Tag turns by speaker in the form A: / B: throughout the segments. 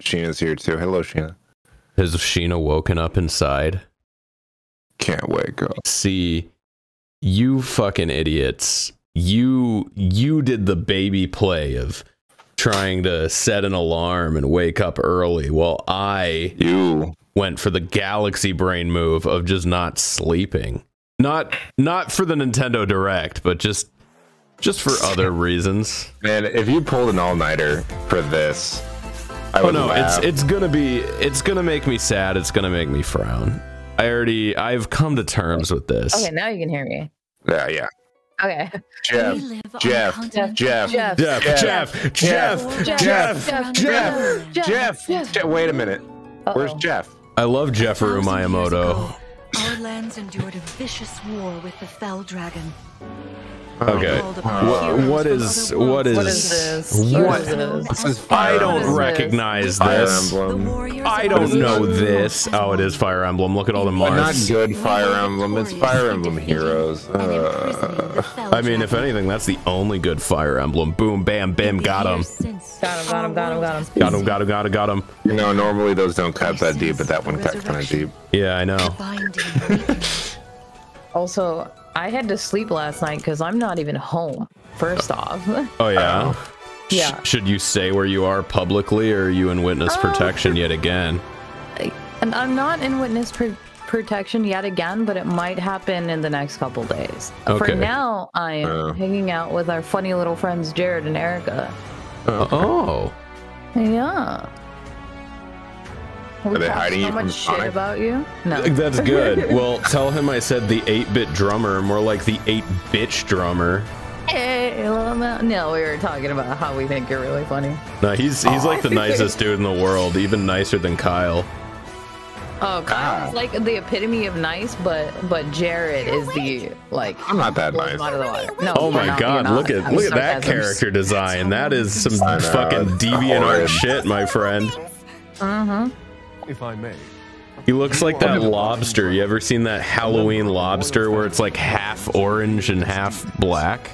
A: Sheena's here too. Hello, Sheena.
B: Has Sheena woken up inside?
A: Can't wake up.
B: See, you fucking idiots. You you did the baby play of trying to set an alarm and wake up early while I
A: You.
B: went for the galaxy brain move of just not sleeping. Not not for the Nintendo Direct, but just just for other reasons.
A: Man, if you pulled an all nighter for this, I
B: Oh no,
A: laugh.
B: it's it's gonna be it's gonna make me sad. It's gonna make me frown. I already I've come to terms with this.
C: Okay, now you can hear me.
A: yeah, yeah.
C: Okay.
A: Jeff,
D: We live on
A: Jeff,
D: a continent
A: Jeff,
C: Jeff.
B: Jeff,
A: Jeff,
B: Jeff, Jeff,
A: Jeff,
B: Jeff,
A: Jeff,
D: Jeff,
A: Jeff,
C: Jeff.
A: Jeff. Wait a minute. Where's
C: Uh-oh.
A: Jeff?
B: I love Jefferu
D: Thousand years
B: Miyamoto.
D: ago, Our lands endured a vicious war with the Fell Dragon.
B: Okay.
D: Called upon
B: Wha-
D: heroes
B: what
D: from
B: is
D: other
B: what
D: worlds
C: What
B: is
C: is this?
B: What?
C: What is this?
A: This is
B: I don't
C: What is
A: Emblem.
C: this?
B: recognize this.
D: The
A: Emblem.
D: warriors
B: I don't know this. Oh, it is. Fire Emblem. Look at all the
A: But not good Fire Emblem. It's Fire Emblem Heroes.
D: And imprisoning the
A: Uh,
B: I mean, if anything, that's the only good Fire Emblem. Boom, bam, bam, got him.
C: Got him, got him, got him, got him.
B: Got him, got him, got him, got him.
A: you know, normally those don't cut that deep, but that one cut kind of deep.
B: Yeah, I know.
C: Also, I had to sleep last night because I'm not even home. First off,
B: Oh yeah. Oh. Sh-
C: Yeah.
B: should you say where you are publicly, or are you in witness
C: Oh.
B: protection yet again?
C: and I'm not in witness pr- protection yet again, but it might happen in the next couple days.
B: Okay.
C: For now, I am
A: Oh.
C: hanging out with our funny little friends Jared and Erica.
B: Uh, oh.
C: Yeah. We
A: they hiding
C: so
A: you from
C: much shit
A: Sonic?
C: about you? No.
B: That's good. well, tell him I said the 8-bit drummer, more like the 8-bitch drummer.
C: Hey, little man. No, we were talking about how we think you're really funny.
B: No, he's he's like the nicest dude in the world, even nicer than Kyle.
C: Oh, Kyle's
A: Ah.
C: like the epitome of nice, but but Jared is the like.
A: I'm not that nice.
C: out of the water. No,
B: Oh my
C: not,
B: god, look at
C: I'm
B: look at that character design. That is some fucking deviant art shit, my friend.
E: If I may.
B: He looks like that lobster. You ever seen that Halloween lobster where it's like half orange and half black?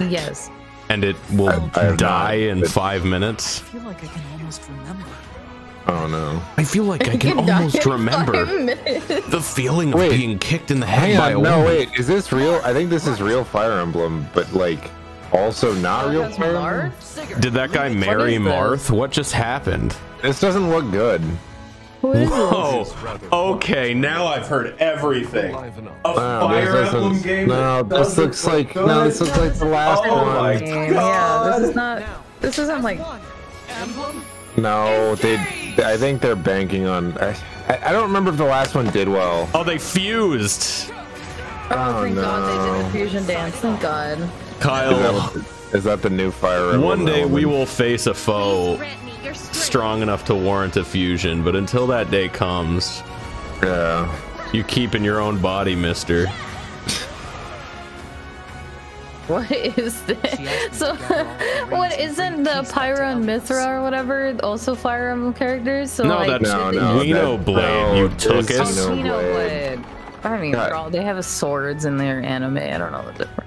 C: Yes.
B: And it will
A: I- I
B: die
A: not,
B: in five minutes.
F: I feel like I can almost remember.
A: Oh no.
B: I feel like I can almost remember the feeling of
A: Wait.
B: being kicked in the head by a
A: on. No,
B: woman.
A: wait. Is this real? I think this is real Fire Emblem, but like also not real Fire Emblem.
C: Marth?
B: Did that guy marry
C: is?
B: Marth? What just happened?
A: This doesn't look good.
C: Who is this?
B: Oh, okay. Now I've heard everything.
E: Live.
B: A
A: No,
B: Fire
A: this
B: Emblem game.
A: no, this looks like
B: look
A: no, this looks like the last
B: Oh
A: one.
B: my
C: Game. Yeah, this is not. This isn't like.
A: No, they. I think they're banking on. I, I I don't remember if the last one did well.
B: Oh, they fused.
C: Oh,
A: Oh,
C: thank God they did
A: no.
C: the fusion dance. Thank God.
A: Is
B: Kyle,
A: that, is that the new Fire Emblem?
B: one day we will face a foe strong enough to warrant a fusion, but until that day comes,
A: Yeah.
B: you keep in your own body, mister.
C: What is this? So, what isn't the Pyro and Mythra or whatever also Fire Emblem characters? So
B: No,
C: like,
B: that's
A: No, no,
B: Xenoblade,
A: that-
B: you
A: no,
B: took
A: it's
B: it.
A: Xenoblade.
C: Xenoblade. I mean,
A: God.
C: they're all, they have swords in their anime. I don't know the difference.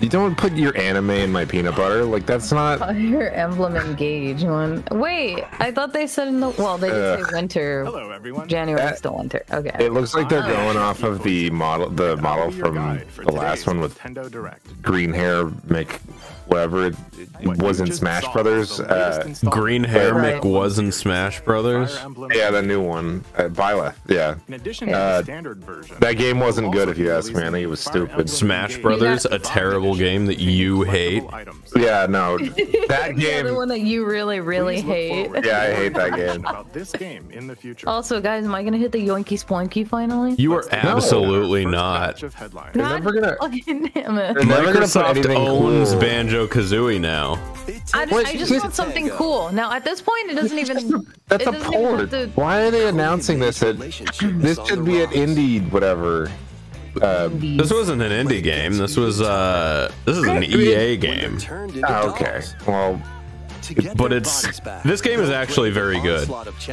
A: You don't put your anime in my peanut butter. Like that's not.
C: your Emblem Engage one. Wait, I thought they said in the well, they did uh, say winter.
G: Hello, everyone.
C: January
A: That-
C: still winter. Okay.
A: It looks like they're going off of the model, the model from the last one with
G: Nintendo Direct.
A: green hair, Mick, whatever. It, it was in Smash
G: saw
A: Brothers.
G: was the latest
A: Uh,
B: Green hair
C: Right.
B: Mick was in Smash Brothers.
A: Yeah, the new one, uh, Violet. Yeah,
G: In addition to
A: Uh,
G: the standard version,
A: that game wasn't good if you ask me. I
G: releasing
A: think it was stupid.
B: Smash
G: Engage
B: Brothers, a terrible game that you hate.
G: items.
A: Yeah, no, that game.
C: the other one that you really, really hate.
A: Yeah, I hate that game.
G: About this game in the future.
C: Also, guys, am I gonna hit the Yoinky Sploinky finally?
B: You are
G: Let's take a look at our
B: absolutely
G: first
B: not.
G: batch of headlines.
A: They're never gonna-
C: Fucking damn it.
A: They're never gonna put
B: Microsoft owns
A: cool.
B: Banjo Kazooie now.
C: I,
A: Wait,
C: I just
A: just-
C: want something cool. Now, at this point, it doesn't even.
A: That's a
C: doesn't
A: port.
C: to-
A: Why are they announcing this? At, this should be at indie, whatever. Uh,
B: This wasn't an indie game. This was uh, this is an EA game.
A: ah, okay. Well,
B: but it's this game is actually very good.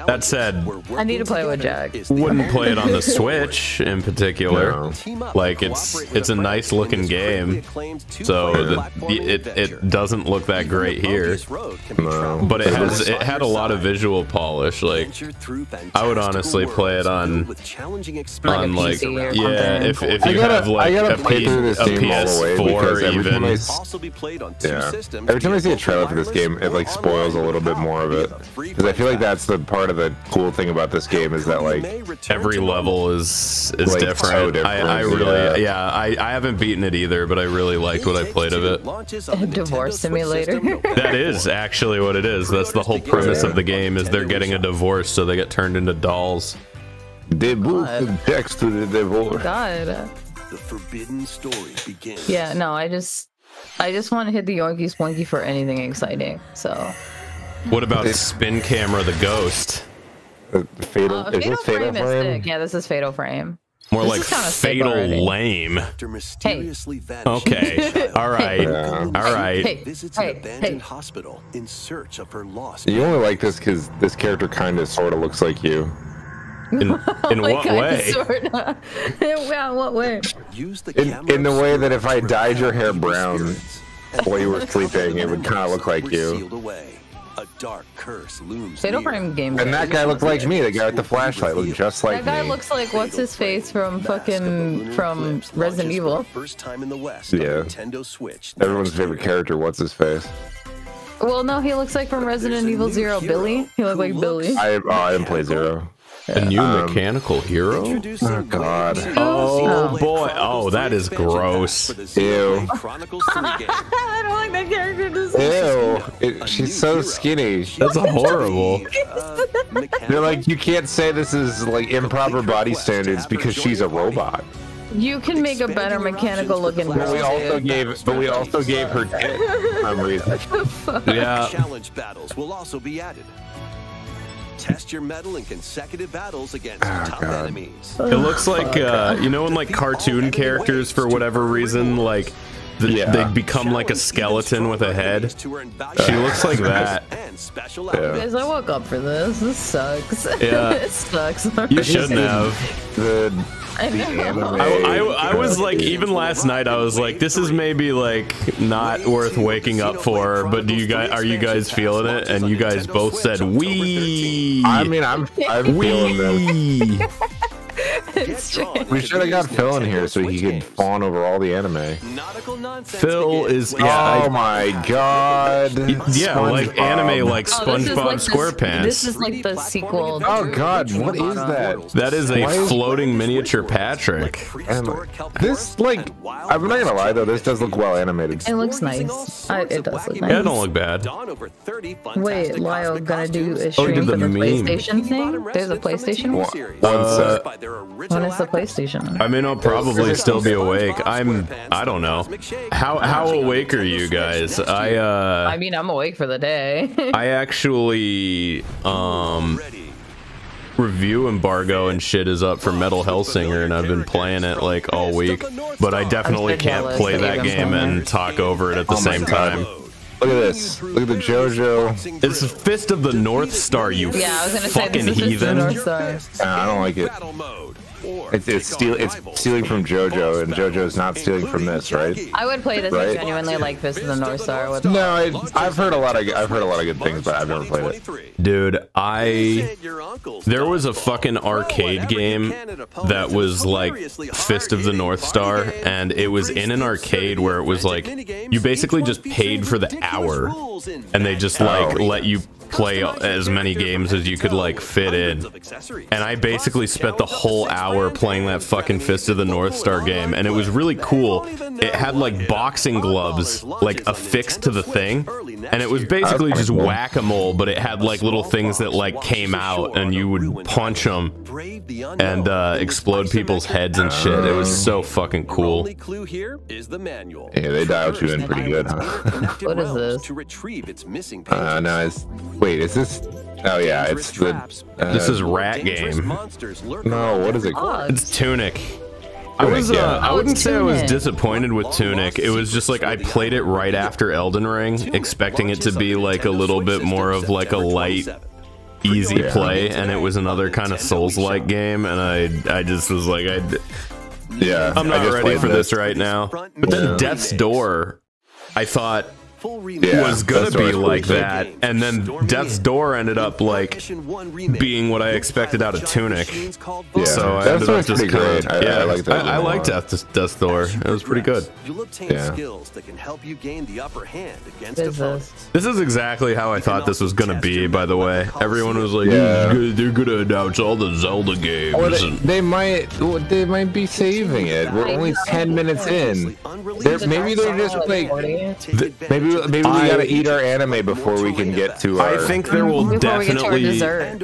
B: That said,
C: I need to play with Jack.
B: wouldn't play it on the Switch in particular.
A: No.
B: Like it's it's a nice looking game, so the, it it doesn't look that great here.
A: No.
B: But it has it had a lot of visual polish. Like I would honestly play it on on like yeah, if if you
A: gotta-
B: have like
A: I gotta
B: a,
A: play
B: P,
A: through this
B: a
A: game all the way because
B: PS4 even.
A: Yeah. Every time I see a trailer for this game, it like spoils a little bit more of it. Because I feel like that's the part of the cool thing about this game is that like
B: Every level is is
A: Like,
B: different.
A: so different,
B: I, I really
A: yeah.
B: yeah, I, I haven't beaten it either, but I really liked what I played of it.
C: Divorce simulator.
B: That is actually what it is. That's the whole premise of the game is they're getting a divorce so they get turned into dolls.
A: debut
C: God.
A: Dex to the divorce.
C: God.
F: The forbidden story begins.
C: Yeah, no, I just I just want to hit the Yoinky Swanky for anything exciting. So
B: What about Spin Camera the Ghost?
A: Uh, Fatal.
C: uh,
A: is
C: Fatal
A: this Fatal
C: Frame is
A: Frame?
C: sick. Yeah, this is Fatal Frame.
B: More
C: This
B: like
C: is kinda sick
B: Fatal. Lame.
F: After mysteriously vanishing
B: Okay.
F: as a child,
B: All right.
A: Yeah.
B: All right.
C: Hey,
F: visits
C: hey,
F: an abandoned
C: hey.
F: hospital in search of her lost.
A: You only like this because this character kind of sort of looks like you.
B: In, in oh
C: Like,
B: what way?
C: sorta. yeah, what way?
F: Use the
A: In, in the way that if I dyed your hair brown while you were sleeping, it would kind of look like you.
F: sealed away. A dark curse looms
C: Fatal
F: near.
C: Frame game.
A: And that guy looked like me. The guy with the flashlight looked just like me.
C: That guy
A: me.
C: looks like what's his face from
F: Mask of the
C: fucking from Resident Evil.
F: the First time in the West.
A: Yeah.
F: Nintendo Switch.
A: Everyone's favorite character. What's his face?
C: Well, no, he looks like from Resident Evil Zero. Billy. He looked like Billy.
A: I oh, I didn't play Zero.
B: A new
A: Um,
B: mechanical hero?
A: Oh, God.
F: Blade
B: Oh, boy. Oh, that
F: 3
B: is
F: expansion pack
B: gross.
F: for the Xeno
A: Ew.
F: Blade Chronicles 3 game.
C: I don't like that character design.
A: Ew. It, she's so skinny.
B: That's horrible.
A: They're like, you can't say this is like improper body standards because she's a robot.
C: You can make a better mechanical looking
A: But we also gave, but we also gave her dick for some reason.
B: Yeah.
F: Challenge battles will also be added. Test your metal in consecutive battles against tough
A: God.
F: enemies.
B: It looks like uh, you know when like cartoon characters for whatever reason like the,
A: Yeah.
B: they become like a skeleton with a head. She looks like that.
F: And special
A: Yeah.
C: Guys, I woke up for this. This sucks.
B: Yeah.
C: this sucks.
B: You shouldn't have.
A: The
C: I
A: the
C: know.
A: anime.
B: I, I, I was like, even last night, I was like, this is maybe like not worth waking up for. But do you guys are you guys feeling it? And you guys both said we.
A: I mean, I'm I'm feeling this.
B: we.
C: It's true.
A: We should have got Phil in here so he could fawn over all the anime.
B: Phil is yeah.
A: oh
B: I-
A: my god.
B: yeah, like anime, like
C: Oh,
B: SpongeBob
C: like
B: SquarePants.
C: This is like the sequel.
A: Oh god, what is that?
B: that is
A: Why
B: a
A: is-
B: floating miniature Patrick.
A: And this like, I'm not gonna lie though, this does look well animated.
C: It looks nice. I, it does look
B: Yeah, it
C: nice.
B: don't look bad.
F: Dawn over 30
C: Wait, Lyle gonna do a
F: costumes.
B: Oh, he
C: stream for
B: the
C: the. PlayStation thing? There's a PlayStation one?
A: One uh, sec.
F: By their
C: When
F: original
C: is the. PlayStation?
B: I mean, I'll probably still be awake. I'm. I don't know. How how awake are you guys? I uh.
C: I mean, I'm awake for the day.
B: I actually um review embargo and shit is up for Metal Hellsinger and I've been playing it like all week, but I definitely can't play
C: that
B: that
C: you've been
B: game and talk over it at the same time.
A: Look at this. Look at the JoJo.
B: It's Fist of the North Star, you
C: yeah, I was gonna say
B: fucking
C: this is the
B: heathen.
C: North Star.
A: Uh, I don't like it.
F: Battle mode. Or
A: It's, it's steal. It's stealing from JoJo, and JoJo's not stealing from this, right?
C: I would play this
A: Right.
C: if genuinely like Fist of the North Star. With
A: No, I, I've heard a lot of I've heard a lot of good things, but I've never played it.
B: Dude, I there was a fucking arcade game that was like Fist of the North Star, and it was in an arcade where it was like you basically just paid for the hour, and they just oh, like
A: Oh.
B: let you play as many games as you could like fit in. And I basically spent the whole hour playing that fucking Fist of the North Star game, and it was really cool. It had like boxing gloves, like affixed to the thing, and it was basically just whack a mole, but it had like little things that like came out, and you would punch them and uh, explode people's heads and shit. It was so fucking cool.
F: Only clue here is the manual.
A: Yeah, they dialed you in pretty good, huh?
C: What is this?
F: To retrieve
A: Uh, no, it's wait, is this? Oh yeah, it's the. Uh,
B: This is Rat Game.
A: No, what is it called?
B: It's Tunic. I was. Uh, I
C: Oh,
B: wouldn't say I was disappointed with Tunic. It was just like I played it right after Elden Ring, expecting it to be like a little bit more of like a light, easy play, and it was another kind of Souls-like game, and I, I just was like, I,
A: Yeah,
B: I'm not ready for this right now. But then Death's Door, I thought
A: Yeah,
B: was gonna be like
A: pretty
B: that, and then Death's Door ended up like being what I expected out of Tunic.
A: Yeah.
B: So I ended up just
A: pretty
B: kinda-
A: great. I-
B: yeah,
A: I like that
B: I,
A: game
B: I
A: a
B: like. Death's, Death's Door. It was pretty good.
F: You'll obtain
A: Yeah.
F: skills that can help you gain the upper hand against
C: What is
F: opponents.
C: this?
B: This is exactly how I thought this was gonna be. By the way, everyone was like,
A: Yeah.
B: "They're gonna- "They're gonna announce all the Zelda games."
A: Or they, they might they might be saving it. We're only ten minutes in. They're, maybe they're just like maybe maybe we
B: I-
A: gotta eat our anime before we can get to our.
B: I think there will
C: Before we get to our
B: definitely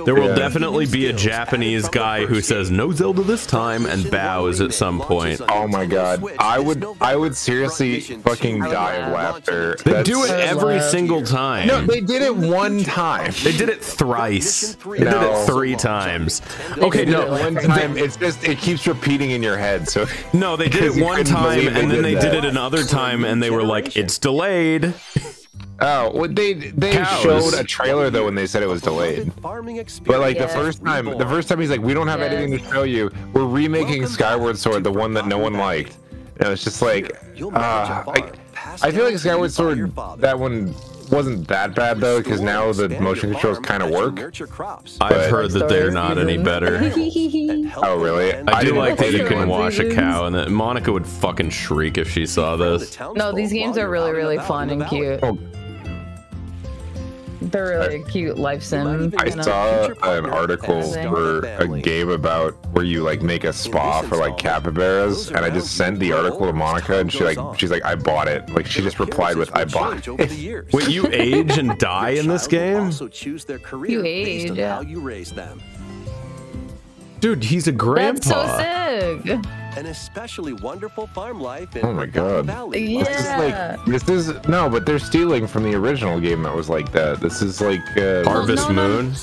B: there will
A: Yeah.
B: definitely be a Japanese guy who says no Zelda this time and bows at some point.
A: Oh my god! I would I would seriously fucking die of laughter.
B: They
A: That's-
B: do it every single time.
A: No, they did it one time.
B: They did it thrice. They did it three times. Okay, no,
A: one time. It's just it keeps repeating in your head. So
B: no, they did it one time and then they
A: that.
B: Did it another time and they were like, "It's delayed."
A: oh, well, they they
B: Cows.
A: showed a trailer though when they said it was delayed. But like the first time, the first time he's like, "We don't have
C: Yes.
A: anything to show you. We're remaking Skyward Sword, the one that no one liked." And it's just like, uh, I, I feel like Skyward Sword, that one wasn't that bad though, because now the motion controls kind of work.
B: I've heard that they're not any better.
A: Oh really?
B: I do
A: didn't
B: like that you can wash a cow, and that Monica would fucking shriek if she saw this.
C: No, these games are really, really fun and cute.
A: Oh.
C: They're really cute life sim.
A: I saw an article for a game about where you like make a spa for like capybaras, and I just sent the article to Monica, and she like she's like I bought it. Like she just replied with I bought it.
B: Wait, you age and die in this game?
F: Also choose their career
C: You age, yeah.
F: how you raise them.
B: Dude, he's a grandpa.
C: That's
B: grandpa.
C: so sick.
F: An especially wonderful farm life in
A: Oh my
F: Forgotten
A: God.
F: Valley.
C: Yeah.
A: This is like this is no, but they're stealing from the original game that was like that. This is like uh,
B: Harvest
C: no, no.
B: Moon.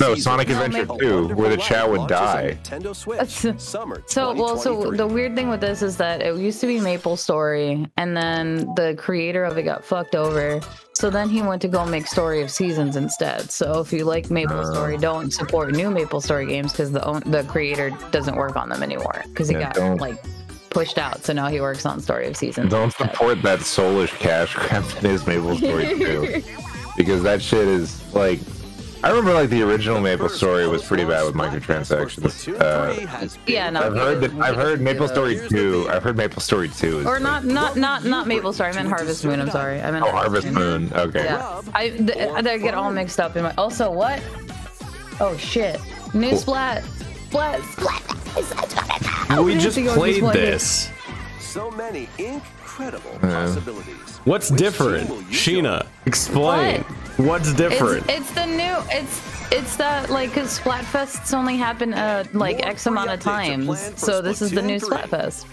A: No, Sonic Adventure 2, where the Chao would die.
F: Nintendo Switch,
C: That's-
F: summer
C: So, well, so the weird thing with this is that it used to be Maple Story, and then the creator of it got fucked over. So then he went to go make Story of Seasons instead. So if you like Maple
A: Oh.
C: Story, don't support new Maple Story games because the own, the creator doesn't work on them anymore because he
A: Yeah,
C: got
A: don't.
C: like pushed out. So now he works on Story of Seasons.
A: Don't
C: instead.
A: support that soulish cash grab that is Maple Story 2. because that shit is like I remember like the original Maple Story was pretty bad with microtransactions. Uh,
C: Yeah, no.
A: I've heard that I've heard Maple Story 2. I've heard Maple Story 2 is
C: Or not, not, not, not Maple Story. I meant Harvest Moon. I'm sorry. I meant
A: Oh, Harvest Moon. Okay.
C: Yeah, I th- I get all mixed up in my. Also, what? Oh shit! New Splat, Splat, Splat. splat.
B: We just played
C: played
B: this.
F: So many incredible possibilities.
B: What's
F: Which
B: different?
F: team
B: Sheena, explain. What's different?
C: It's, it's the new. It's it's that like cause Splatfests only happen uh like
F: More
C: X amount of
F: free updates are
C: times. So this is the new
F: Splatoon 3.
C: Splatfest.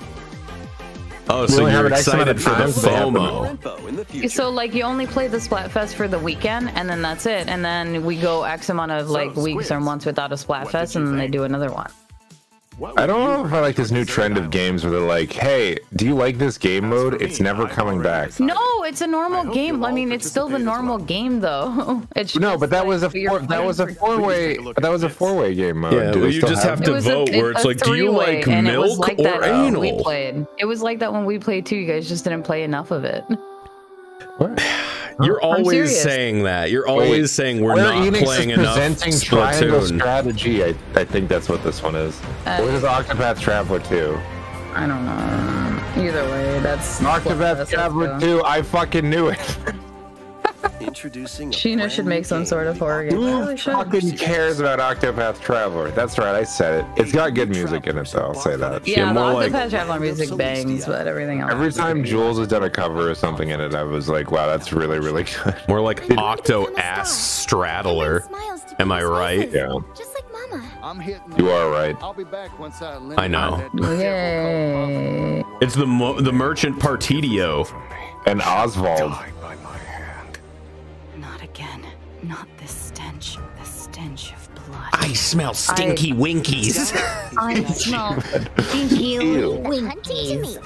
B: oh, so
A: only
B: you're
A: an X amount
B: excited for the
A: times they happen.
F: More
B: FOMO.
F: info in the future.
C: So like you only play the Splatfest for the weekend and then that's it. And then we go X amount of like weeks or months without a
G: what
C: Splatfest and then they do another one.
G: What
A: I don't know if I like this new trend of games where they're like, "Hey, do you like this game mode? It's never coming back."
C: No, it's a normal
G: hope
C: game. I mean, it's still the normal
G: well.
C: game though. It's
A: No, but that
C: like
A: was a four, that
C: playing
A: was a
C: for-
A: four way
G: take a look
A: that was a four way game mode.
B: Yeah, well, you just have
C: It
B: to
C: was a-
B: vote where it's like, do you
C: three-way,
B: like
C: and it was
B: milk
C: like
B: or
C: that when We played. It was like that when we played too. You guys just didn't play enough of it.
A: What?
B: You're
C: I'm
B: always
C: serious.
B: saying that. You're always saying we're not
A: Enix
B: playing
A: is
B: enough
A: presenting Triangle
B: Splatoon.
A: Strategy. I, I think that's what this one is.
C: Uh,
A: what is Octopath Traveler 2?
C: I don't know. Either way, that's
A: Octopath
C: that's
A: Traveler 2. I fucking knew it.
F: Introducing a
C: Sheena should make some sort of horror game.
A: Who
C: oh, Really
A: fucking cares about Octopath Traveler? That's right. I said it. It's got good music in it, though. I'll say that.
C: Yeah,
B: Yeah,
C: the
B: more like-
C: Octopath Traveler music bangs, but everything else.
A: Every time Jules has done a cover or something in it, I was like, wow, that's really, really good.
B: More like Octo Ass Straddler. Am I right?
A: Yeah,
H: Just like Mama.
E: I'm hitting.
A: you are right.
E: I'll be back once I.
B: I know.
C: Yay.
B: It's the mo- the merchant Partitio.
A: And Oswald.
D: Not again. Not this stench. The stench of blood.
B: I smell stinky winkies.
C: I smell stinky winkies.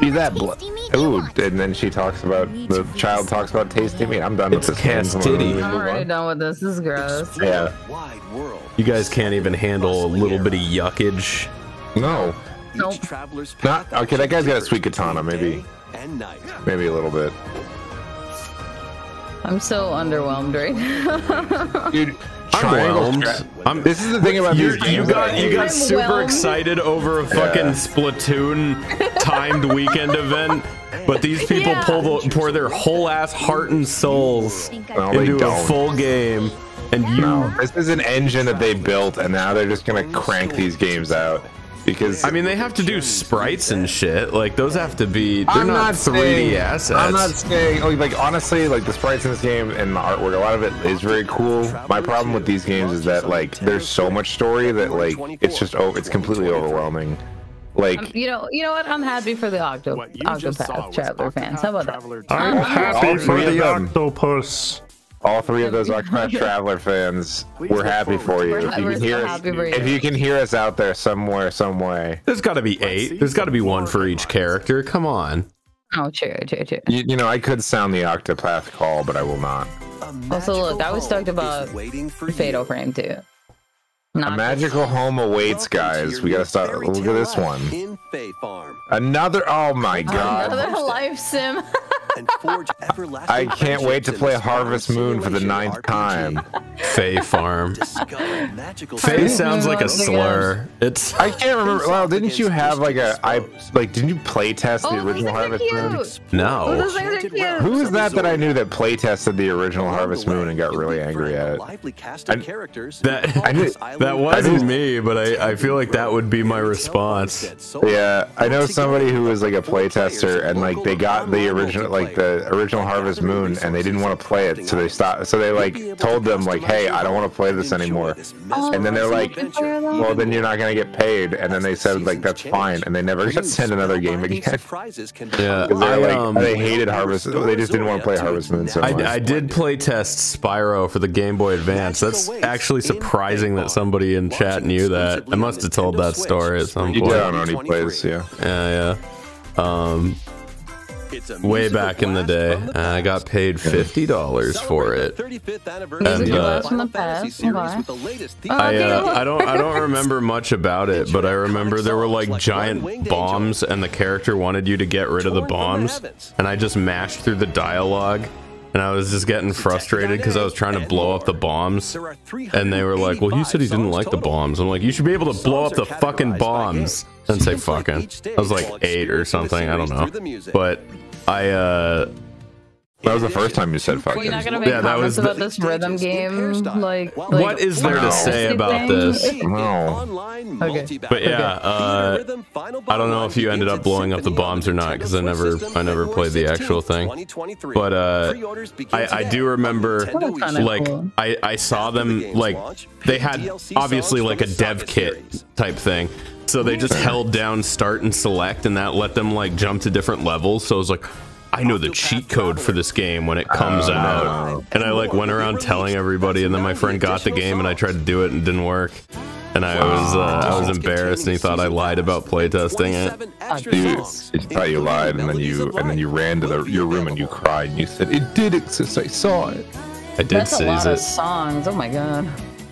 A: See that blood? Ooh, and then she talks about the child talks about tasty meat. I'm done
B: It's
A: with this. game.
B: Cass
A: I'm
B: Titty.
C: I'm already done with this. This is gross.
A: Yeah.
B: You guys can't even handle a little bit of yuckage.
A: No.
C: Nope.
A: Not- okay, that guy's got a sweet katana, maybe.
F: day And night.
A: Maybe a little bit.
C: I'm so underwhelmed right now.
A: Dude,
B: I'm whelmed. I'm-
A: This is the thing about
B: You,
A: these
B: you
A: games
B: got you got
C: I'm
B: super
C: whelmed.
B: excited over a fucking
A: Yeah.
B: Splatoon timed weekend event, but these people
C: Yeah.
B: pull the, pour their whole ass heart and souls
A: No,
B: into a
A: don't.
B: full game, and you
A: No, this is an engine that they built, and now they're just gonna crank these games out because
B: I mean, they have to do sprites and shit. Like those have to be. They're
A: I'm
B: not,
A: not
B: 3D
A: saying,
B: assets.
A: I'm not saying like, like honestly, like the sprites in this game and the artwork, a lot of it is very cool. My problem with these games is that like there's so much story that like it's just oh, it's completely overwhelming. Like
C: Um, you know, you know what? I'm happy for the Octo
G: What you just saw
C: Octopath
G: was
C: Traveler fans. How about that?
G: Traveler
H: I'm happy for the
A: of
H: octopus.
A: All three of those Octopath Traveler fans, we're happy for you. If you can hear us,
C: you.
A: if you can hear us out there somewhere, some way,
B: There's got to be eight. There's got to be one for each character. Come on.
C: Oh, true, true, true.
A: you, you know, I could sound the Octopath call, but I will not.
C: Also, look, I was
F: home
C: stoked
F: is
C: about
F: waiting for
C: Fatal. Frame too.
A: A
C: Not
A: magical home awaits,
F: Welcome
A: guys.
F: your
A: We gotta
F: new
A: start. Look at this one.
F: In Fae Farm.
A: Another. Oh my god.
C: another life sim.
F: And forge everlasting
A: I can't wait to play Harvest Moon for the ninth
F: RPG.
A: time.
B: Fae Farm.
F: Discover magical
B: Fae
C: Harvest
B: sounds like a slur. It's.
A: I can't remember. Well, didn't you have like a? I like. Didn't you play test the
C: Oh, these
A: original Harvest Moon?
C: Oh, cute. Oh,
B: No.
C: those things are cute.
A: Who is that that I knew that play tested the original Harvest Moon and got really angry at it?
F: Lively cast of
A: I-
F: characters
B: That-
F: who
A: I knew-
B: That wasn't me, but I, I feel like that would be my response.
A: Yeah, I know somebody who was like a playtester, and like they got the original, like the original Harvest Moon, and they didn't want to play it, so they stopped. So they like told them like, "Hey, I don't want to play this anymore." And then they're like, "Well, then you're not gonna get paid." And then they said like, "That's fine," and they never got sent another game again.
B: Yeah, I,
A: they like
B: um,
A: they hated Harvest. They just didn't want to play Harvest Moon so much.
B: I, I did play test Spyro for the Game Boy Advance. That's actually surprising that somebody in chat knew that. I must have told that story at some point.
A: you
B: point.
A: did on OneyPlays, yeah.
B: Yeah, yeah. Um, way back in the day, I got paid fifty dollars for it.
C: Music
B: And, uh,
C: blast the past. Okay.
B: I uh, I don't I don't remember much about it, but I remember there were like giant bombs, and the character wanted you to get rid of the bombs, and I just mashed through the dialogue, and I was just getting frustrated because I was trying to blow up the bombs, and they were like, "Well, you said he didn't like the bombs." I'm like, "You should be able to blow up the fucking bombs." And say fucking. I was like eight or something. I don't know, but I uh.
A: That was the first time you said
C: You're
A: fucking.
C: not gonna make
B: Yeah, that was
C: about
B: the-
C: this rhythm game, like, like
B: What is there to say about this?
A: No.
C: Okay.
B: But yeah, uh, I don't know if you ended up blowing up the bombs or not because I never, I never played the actual thing. But uh, I, I do remember, like. I, I saw them like they had obviously like a dev kit type thing. So they just held down start and select, and that let them like jump to different levels. So I was like. I know the cheat code for this game when it comes
A: Oh,
B: out.
A: no.
B: And I like went around telling everybody and then my friend got the game and I tried to do it and it didn't work. And I was uh, I was embarrassed and he thought I lied about playtesting it.
A: You, you thought you lied, and then you and then you ran to the, your room and you cried. And you said it did exist. I saw it.
B: I did
C: That's a
B: seize
C: lot of
B: it.
C: songs. Oh my god.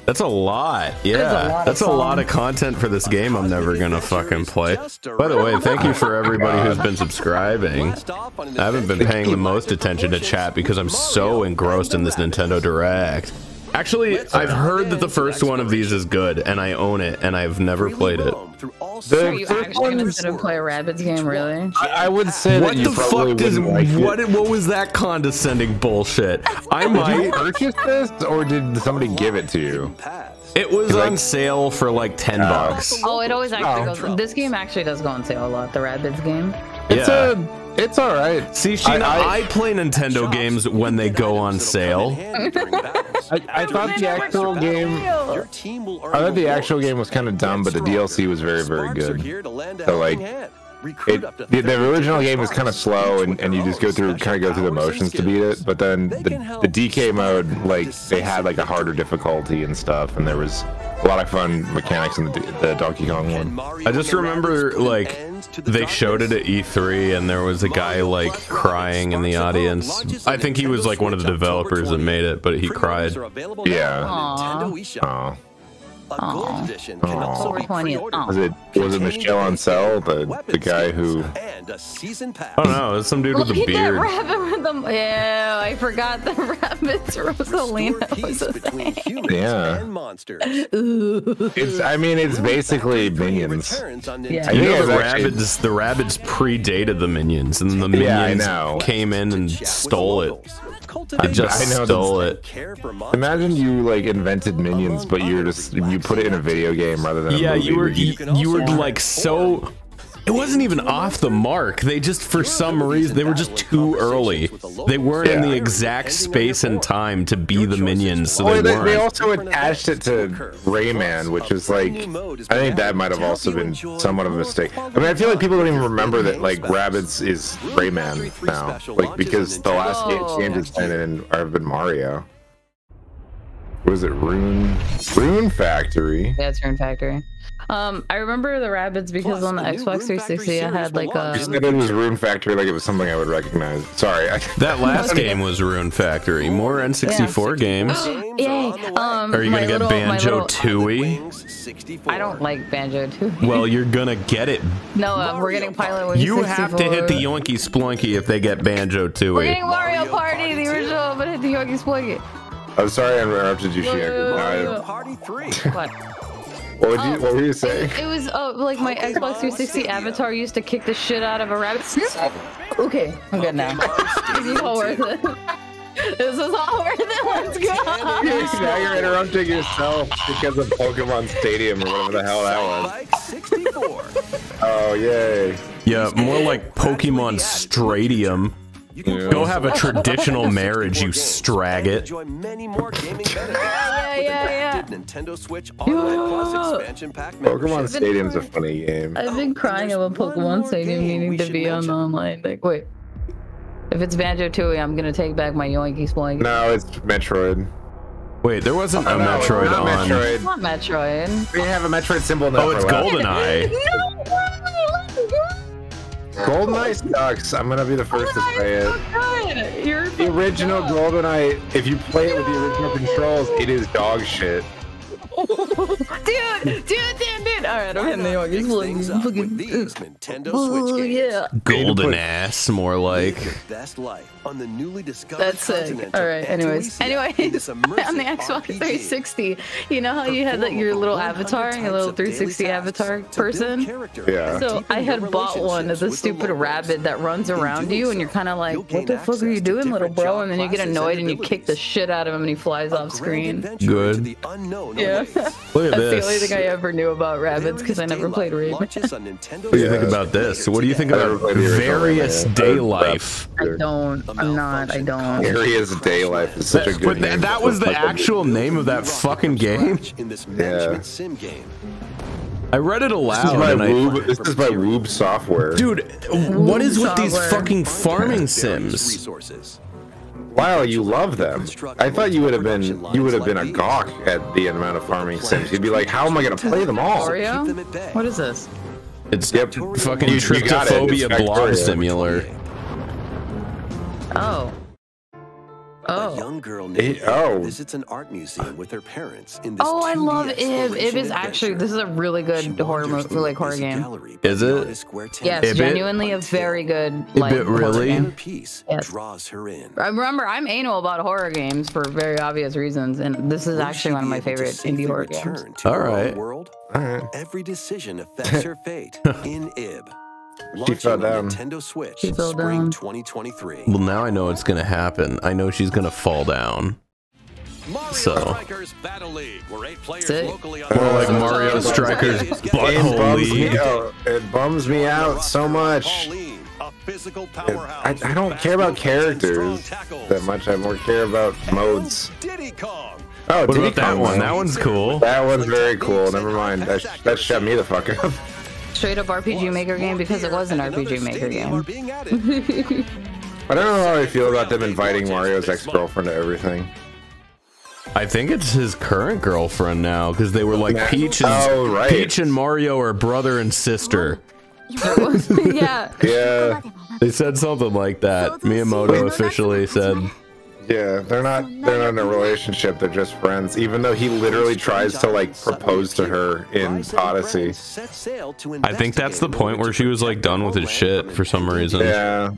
B: That's a lot. Yeah,
C: a lot
B: that's a lot of content for this game. I'm never gonna fucking play. By the way, thank you for everybody who's been subscribing. I haven't been paying the most attention to chat because I'm so engrossed in this Nintendo Direct. Actually, I've heard that the first one of these is good, and I own it, and I've never played it.
C: Are
A: The
C: you
A: first
C: actually gonna
A: one's,
C: sit and play a Rabbids game, really?
A: I, I would say
B: What
A: that you
B: the
A: probably
B: fuck does
A: wouldn't like
B: what?
A: it.
B: What was that condescending bullshit? I might
A: Did you purchase this, or did somebody give it to you?
B: It was
A: Like-
B: on sale for like ten uh, bucks.
C: Oh, it always actually
A: Oh.
C: goes. This game actually does go on sale a lot. The Rabbids game.
A: It's
B: Yeah.
A: a, it's all right.
B: See, Sheena, I,
A: I-
B: play Nintendo games when they go on sale.
A: I, I thought the actual game,
F: Your team will
A: I thought the actual game was kind of dumb, but the DLC was very, very good.
F: Here to lend a
A: So, like,
F: hand. Recruit
A: It,
F: up to
A: the, the original game was kind of slow, and, and you just go through, kind of go through the motions to beat it. But then the, the DK mode, like they had like a harder difficulty and stuff, and there was a lot of fun mechanics in the, the Donkey Kong one.
B: I just remember
F: Rabbids put an
B: like
F: end to the
B: they showed it at E3 and there was a guy like crying in the
F: Sparks of Hope
B: audience. I think he was like one of the developers that made it, but he cried.
F: are available now
A: Yeah.
F: on Nintendo
C: Aw.
F: eShop.
A: Aw.
F: A gold edition can also be pre-ordered.
A: Was it was it Michel
F: base
A: Ancel,
F: game,
A: the the guy who?
F: and a season pass.
B: I don't know, it's some dude with
C: Look
B: a
C: at that
B: beard.
C: rabbit with the yeah. I forgot the rabbits. Rosalina was
F: peace
C: a
F: between
C: thing.
F: humans
A: Yeah.
F: and monsters.
A: It's I mean it's basically minions.
C: Yeah.
F: Nintendo
B: You know the
A: was actually-
B: rabbits the rabbits predated the minions and the minions
A: know.
B: came in and stole it.
F: Locals.
B: They
F: Cultivate
B: just
A: I know
B: stole
F: and
B: it.
F: care for
A: Imagine you like invented minions, but you're just you put it in a video game rather than a
B: Yeah,
A: movie
B: you were
A: where
B: you, you were like so it wasn't even off the mark. They just for some reason they were just too early. They weren't in the exact space and time to be the minions, so they
A: they, they
B: weren't.
A: also attached it to Rayman, which is like I think that might have also been somewhat of a mistake. I mean, I feel like people don't even remember that like Rabbids is Rayman now, like because the last game games it's been in have been Mario. Was it Rune Rune Factory?
C: Yeah, it's Rune Factory. Um, I remember the rabbits because
F: Plus,
C: on the
F: the
C: Xbox 360 I had like
F: will launch
A: You
C: a
A: said it was Rune Factory like it was something I would recognize. Sorry, I,
B: That last game was Rune Factory. More N64 games.
C: yay. Um,
B: Are you gonna get
C: little,
B: Banjo
C: little-
B: Tooie?
C: I don't like Banjo too.
B: Well, you're gonna get it.
C: no, um, we're getting Pilot Wings.
B: You have to hit the
C: 64.
B: Yoinky Splunky if they get Banjo Tooie.
C: We're getting
B: Tooie.
C: Mario Party, the original, but hit the Yogi Splinky.
A: I'm sorry I interrupted you,
C: Yeah, yeah,
A: Sheena.
C: yeah.
A: Uh,
F: Party 3.
C: What?
A: What would you What were you saying?
C: It, it was uh, like my Xbox 360 avatar used to kick the shit out of a rabbit. Okay, I'm good now. This is all worth it. This is all worth it. Let's go.
A: now you're interrupting yourself because of Pokemon Stadium or whatever the hell that was.
F: Like 64.
A: Oh yay!
B: Yeah, more like Pokemon Stradium.
F: You can
A: Yeah.
B: Go have a traditional marriage, you
F: 64 games and
B: straggot.
F: Enjoy many more gaming.
C: Yeah, yeah, yeah.
F: Nintendo Switch Online Plus expansion pack
A: Pokemon
F: membership.
A: Stadium's a funny game.
C: I've been oh, crying about Pokemon Stadium needing to be on the online. Like, wait. If it's Banjo Tooie, I'm gonna take back my Yoinky Splinky.
A: No, it's Metroid.
B: Wait, there wasn't oh, a
A: Oh, no,
B: Metroid
A: not
B: on.
C: It's
A: Metroid.
C: not Metroid.
A: We have a Metroid symbol oh, now.
B: Oh, it's
A: for left.
B: GoldenEye.
A: GoldenEye sucks. I'm gonna be the first to play it.
C: You're
A: The original GoldenEye, if you play it with the original controls, it is dog shit.
C: Dude, dude, dude, dude. All right, I'm hitting the Yoinky
F: Mix things up these uh, Nintendo
C: Oh
F: Switch games.
C: yeah.
B: Golden ass, more like.
F: Your best life on the newly discovered
C: That's sick.
F: continent
C: All. Anyways, anyways,
F: this
C: on the Xbox
F: RPG.
C: 360, you know how you had like your little avatar, your little 360 avatar person.
A: Yeah.
C: So I had bought one of the stupid rabbit that runs around you, and you're kind of like, "What the fuck are you doing, little bro?" And then you get annoyed and you kick the shit out of him, and he flies off screen.
B: Good.
C: Yeah.
B: Look at
C: That's the only thing I ever knew about rabbits because I never played Rayman.
B: What do you think about this? What do you think
A: I
B: about
A: played
B: various
A: Rayman.
B: day life?
C: I don't. I'm not. I don't.
A: Various Day Life is such a good
B: but
A: name.
B: that, that was the actual name of that fucking game.
F: In this
A: Yeah.
F: management sim game.
B: I read it
A: This is
B: aloud
A: by
B: and I.
A: This is by Woob Software.
B: Dude, what is with these fucking farming sims?
F: Resources.
A: Wow, you love them. I thought you would have been you would have been a gawk at the amount of farming sims. You'd be like, how am I gonna play them all?
C: Oreo?
F: them at bay.
C: What is this?
B: It's
A: Yep.
B: fucking
A: You- you got it.
B: Tryptophobia blob
A: Factorio.
B: simulator.
C: Oh. Oh.
F: A
C: Oh.
F: young girl named
A: oh.
F: Visits an art museum with her parents in this
C: Oh, I love Ib. Ib
F: exploration
C: is actually this is a really
F: She
C: good horror
F: wanders
C: movie,
F: through
C: like horror game.
F: gallery
B: Is it?
F: artist Square
C: Yes,
F: Town.
B: Ibit?
C: genuinely a very good like
B: Ibit
C: horror
B: really?
C: game.
F: Inner
C: Yes.
F: draws her in.
C: I remember I'm anal about horror games for very obvious reasons, and this is
F: Will
C: actually one of my favorite indie horror games.
F: return To
B: All
F: her own
B: right.
F: World?
A: Alright.
F: Every decision affects her fate in Ib. Launching
A: fell down.
F: Nintendo Switch
C: She fell
F: spring
C: down.
F: 2023.
B: Well, now I know what's gonna happen. I know she's gonna fall down.
F: Mario
B: So-
F: Strikers Battle League, where eight players
C: Sick.
F: locally on
B: More like Mario Strikers
A: It
B: Butthole
A: bums me out. It bums me out so much.
F: Pauline,
A: I, I don't care about
F: fast movements and
A: characters that much. I more care about modes.
F: Diddy Kong.
A: Oh,
B: What
A: Diddy
B: about that
A: Kong
B: one?
A: one.
B: That one's cool.
A: That one's very cool. Never mind. That, that shut me the fuck up.
C: Straight up RPG Maker game because it was an RPG Maker game.
A: I don't know how I feel about them inviting Mario's ex-girlfriend to everything.
B: I think it's his current girlfriend now because they were like Peach and
A: Oh, right.
B: Peach and Mario are brother and sister.
C: yeah.
A: Yeah,
B: They said something like that. Miyamoto officially said.
A: Yeah, they're not they're not in a relationship. They're just friends. Even though he literally tries to like propose to her in Odyssey.
F: Friends set sail to
B: I think that's the point where she was like done with his shit for some reason.
A: Yeah,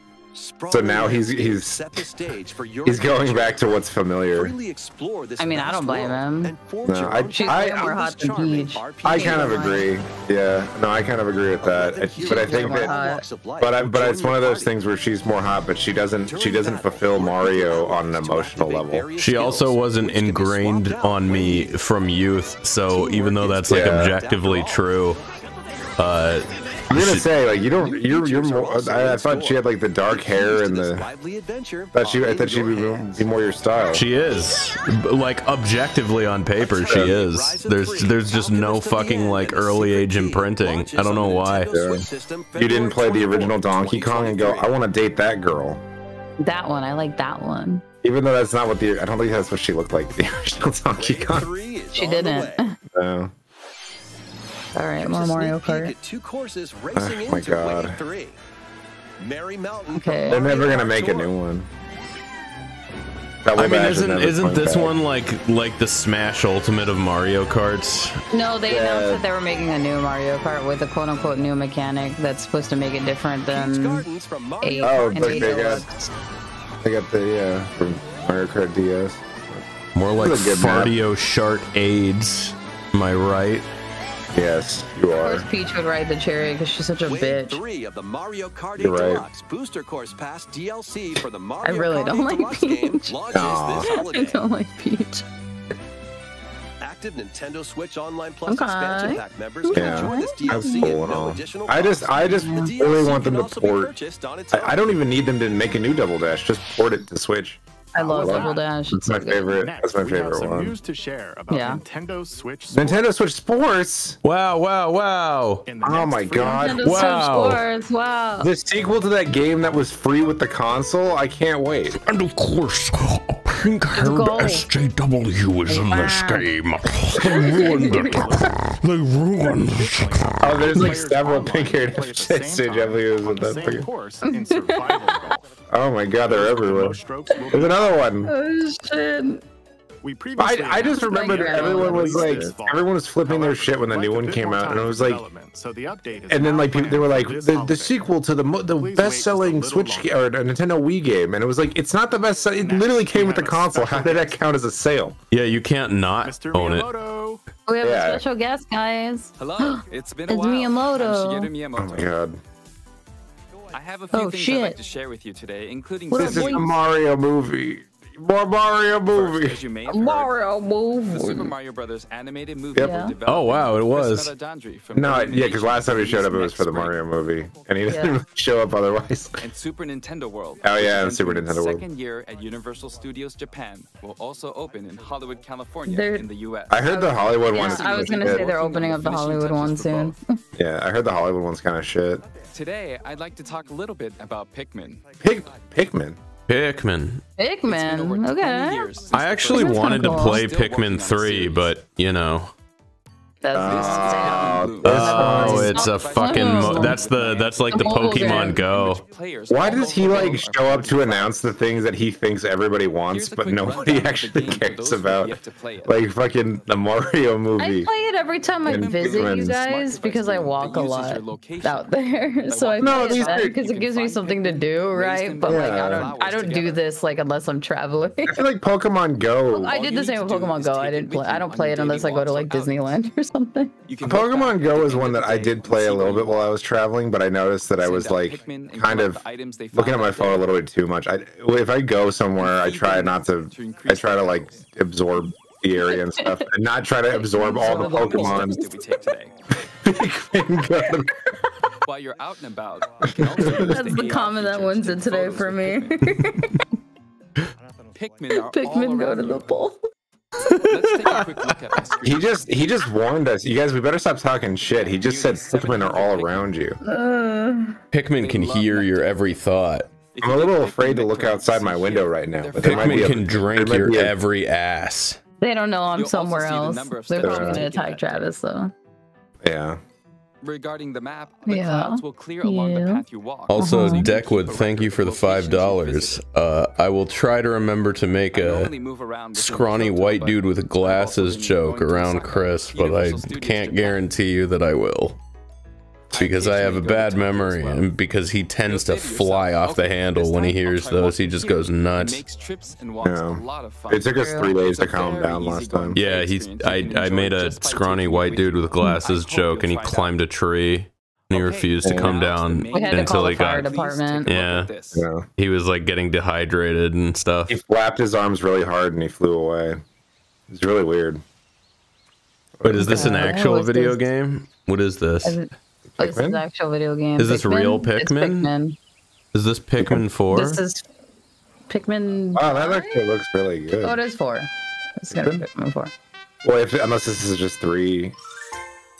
A: So now he's- he's-
F: Set the stage for your
A: he's going back to what's familiar.
F: Freely explore this
C: I mean, I don't blame him.
A: No,
F: your
A: I- I-
C: more hot than Peach.
A: I kind of agree. Yeah, no, I kind of agree with that. I- But I think
C: more
A: that,
C: hot.
A: but I, but it's one of those things where she's more hot, but she doesn't she doesn't fulfill Mario on an emotional level.
B: She also wasn't ingrained on me from youth, so even though that's like
A: Yeah.
B: objectively true, uh,
A: I'm gonna
B: she-
A: say like you don't you're you're more. I, I thought she had like the dark hair and the. Thought she I thought she would be more your style.
B: she is like objectively on paper, she is. There's there's just no fucking like early age imprinting. I don't know why.
A: You didn't play the original Donkey Kong and go, I want to date that girl.
C: That one, I like that one.
A: Even though that's not what the I don't think that's what she looked like the original Donkey Kong.
C: She didn't.
A: No.
C: All right, more Mario Kart.
F: Two courses racing
A: Oh my
F: into
A: God.
F: 3. Merry Mountain.
C: Okay.
A: They're never gonna make a new one. Double
B: I mean,
A: is
B: isn't isn't this
A: back.
B: one like like the Smash Ultimate of Mario Karts?
C: No, they
A: Yeah.
C: announced that they were making a new Mario Kart with a quote unquote new mechanic that's supposed to make it different than
F: Gardens from Mario
C: eight
A: Oh,
C: and eight
A: they got-
C: Deluxe.
A: I got the yeah from Mario Kart DS.
B: More like
A: a.
B: Fartio Shart AIDS. Am I right?
A: Yes, you
C: Of
A: are.
C: course, Peach would ride the chariot because she's such a
F: Wave
C: bitch.
F: 3 of the Mario Kart
A: You're right.
F: Deluxe Booster Course Pass DLC for the Mario
C: really
F: Kart
C: don't like
F: Deluxe game
C: Peach.
F: launches this
C: I
F: holiday.
C: don't like Peach.
F: Active Nintendo Switch Online Plus
C: Okay.
F: expansion pack members can
A: Yeah,
F: enjoy this DLC
A: cool
F: at no
A: all.
F: additional
A: I just. I just
F: The
A: really want them to port.
F: purchased on its
A: I, I don't even need them to make a new Double Dash. Just port it to Switch.
C: I love
A: Love
C: Double. Dash.
A: That's
C: It's
A: my favorite.
G: Next,
A: That's my
G: we have
A: favorite
G: some
A: one.
G: news to share about
C: Yeah.
G: Nintendo Switch. Sports.
A: Nintendo Switch Sports.
B: Wow! Wow! Wow!
A: Oh my god.
C: Nintendo
B: Wow.
C: Switch Sports, Wow.
A: The sequel to that game that was free with the console. I can't wait.
B: And of course, a pink-haired. SJW is in this game. They ruined it. They ruined it.
A: Oh, there's like several pink-haired
G: SJWs at the same
A: stage
G: time
A: W's
G: on
A: with
G: the
A: that
G: same course in survival golf.
A: Oh my god, they're
G: Those with the
A: everywhere.
G: most strokes will
A: There's another one.
C: Oh shit.
G: We previously
A: I, I just
G: announced
A: remember
C: Like,
A: everyone was like
G: release this fall.
A: everyone was flipping their shit when the new one came out, and
G: time
A: it was like,
G: so the update is
A: and then like people they were like the, the sequel to the the best selling
G: just a little
A: Switch
G: longer.
A: or Nintendo Wii game, and it was like it's not the best. It literally came with the console. How did that count as a sale?
B: Yeah, you can't not
G: Mr.
B: own it.
C: We have
A: Yeah.
C: a special guest, guys.
H: Hello, it's been a
C: It's
H: while.
C: Miyamoto.
H: I'm
A: Oh my god,
H: I have a few
C: Oh,
H: things
C: shit.
H: I'd like to share with you today, including
A: this is a Mario movie. More Mario movie.
H: As you may have heard,
C: Mario
H: the Super. Mario Brothers animated movie
A: Yep.
C: Yeah.
B: Oh, wow, it was.
H: Chris Meledandri from
A: No, yeah, because last time he showed up, it was for the Mario movie, and he didn't
C: Yeah.
A: show up otherwise.
H: And Super Nintendo World.
A: Oh, yeah, and Super Nintendo World.
H: Second year at Universal Studios Japan will also open in Hollywood, California,
C: They're-
H: in the U.S.
A: I heard the Hollywood
C: Yeah,
A: one's
C: I was gonna say they're opening up the Hollywood one soon.
A: Yeah, I heard the Hollywood one's kind of shit.
H: Today, I'd like to talk a little bit about Pikmin.
A: Pig Pikmin.
B: Pikmin.
H: It's been over
C: Pikmin. Okay.
B: I actually wanted to play
H: Still
B: Pikmin 3, but you know.
C: Uh, oh, that's
A: Oh,
H: Blue.
A: this
B: Oh,
A: one.
B: it's a fucking. Mo- that's the. Oh. That's like the
C: The
B: Pokemon. Go.
H: Players
A: Why does he like show up to announce the things that he thinks everybody wants, but nobody
H: rundown of the
A: actually cares
H: those who have
A: about?
H: yet to play it.
A: Like fucking the Mario movie.
C: I play it every time I visit
A: Pikmin.
C: you guys because I walk a lot out there. So I
A: No,
C: play
A: these
C: that because it gives me something to do, right? But
H: by
C: like I don't I don't do this like unless I'm traveling.
A: I feel like Pokemon Go.
C: I did the same with Pokemon Go. I didn't play. I don't play it unless I go to like. Disneyland or something.
H: You can look
A: Pokemon Go is one that I did play a little bit while I was traveling, but I noticed that I was like kind of
H: the items they
A: looking at my phone a little bit too much. I if I go somewhere, I try not to. I try to like absorb the area and stuff, and not try to absorb all the Pokemon.
H: Steps that we take today. While you're out and about, you can also use
C: That's the comment that
H: feature
C: wins it today for me.
H: Pikmin. Pikmin are all
C: Pikmin go to the
H: you.
C: Bowl.
H: Let's take a quick look at my screen.
A: He just he just warned us. You guys, we better stop talking shit. He just said Pikmin are all around you.
C: Uh,
B: Pikmin can hear your every thought.
A: I'm a little afraid to look outside my window right now. But there
B: Pikmin
A: a,
B: can drink
A: there
B: your every ass.
C: they don't know I'm
H: You'll
C: somewhere
H: see the
C: else. They're
H: steps
C: probably gonna attack. Travis though.
A: Yeah.
H: Regarding the map, the
C: Yeah.
H: clouds will clear along the path you walk.
B: Also,
C: Uh-huh.
B: Deckwood, thank you for the five dollars. Uh, I will try to remember to make a
H: move around
B: scrawny white dude with glasses joke around Chris, but I can't guarantee you that I will. Because I have a
H: occasionally go to
B: bad memory,
H: well.
B: and because he tends to
H: You'll say to
B: fly off the handle when he hears those. He just
H: here."
B: goes
H: He
B: nuts.
H: makes trips and walks
A: Yeah.
H: a lot of fun.
A: It took us three days to calm
H: him
A: down last time.
B: Yeah, he's. I I made a scrawny white dude
H: with
B: with
H: you. I
B: glasses joke, and he climbed a tree, and he
H: Okay,
B: refused to come
H: now to the
B: down
C: We had to
B: until
C: call
B: he
C: the fire
B: got.
C: department.
H: Please take a look
B: Yeah.
A: Yeah.
B: He was like getting dehydrated and stuff.
A: He flapped his arms really hard and he flew away. It's really weird.
B: Wait, is this an actual video
C: this?
B: game? What is this?
C: Is This is an actual video game.
B: Is this real
C: It's
B: Pikmin?
C: Pikmin.
B: Is this Pikmin 4?
C: This is Pikmin.
A: Wow, that actually looks really good.
C: Oh, it is four. It's gonna be Pikmin four.
A: Well, if, unless this is just three.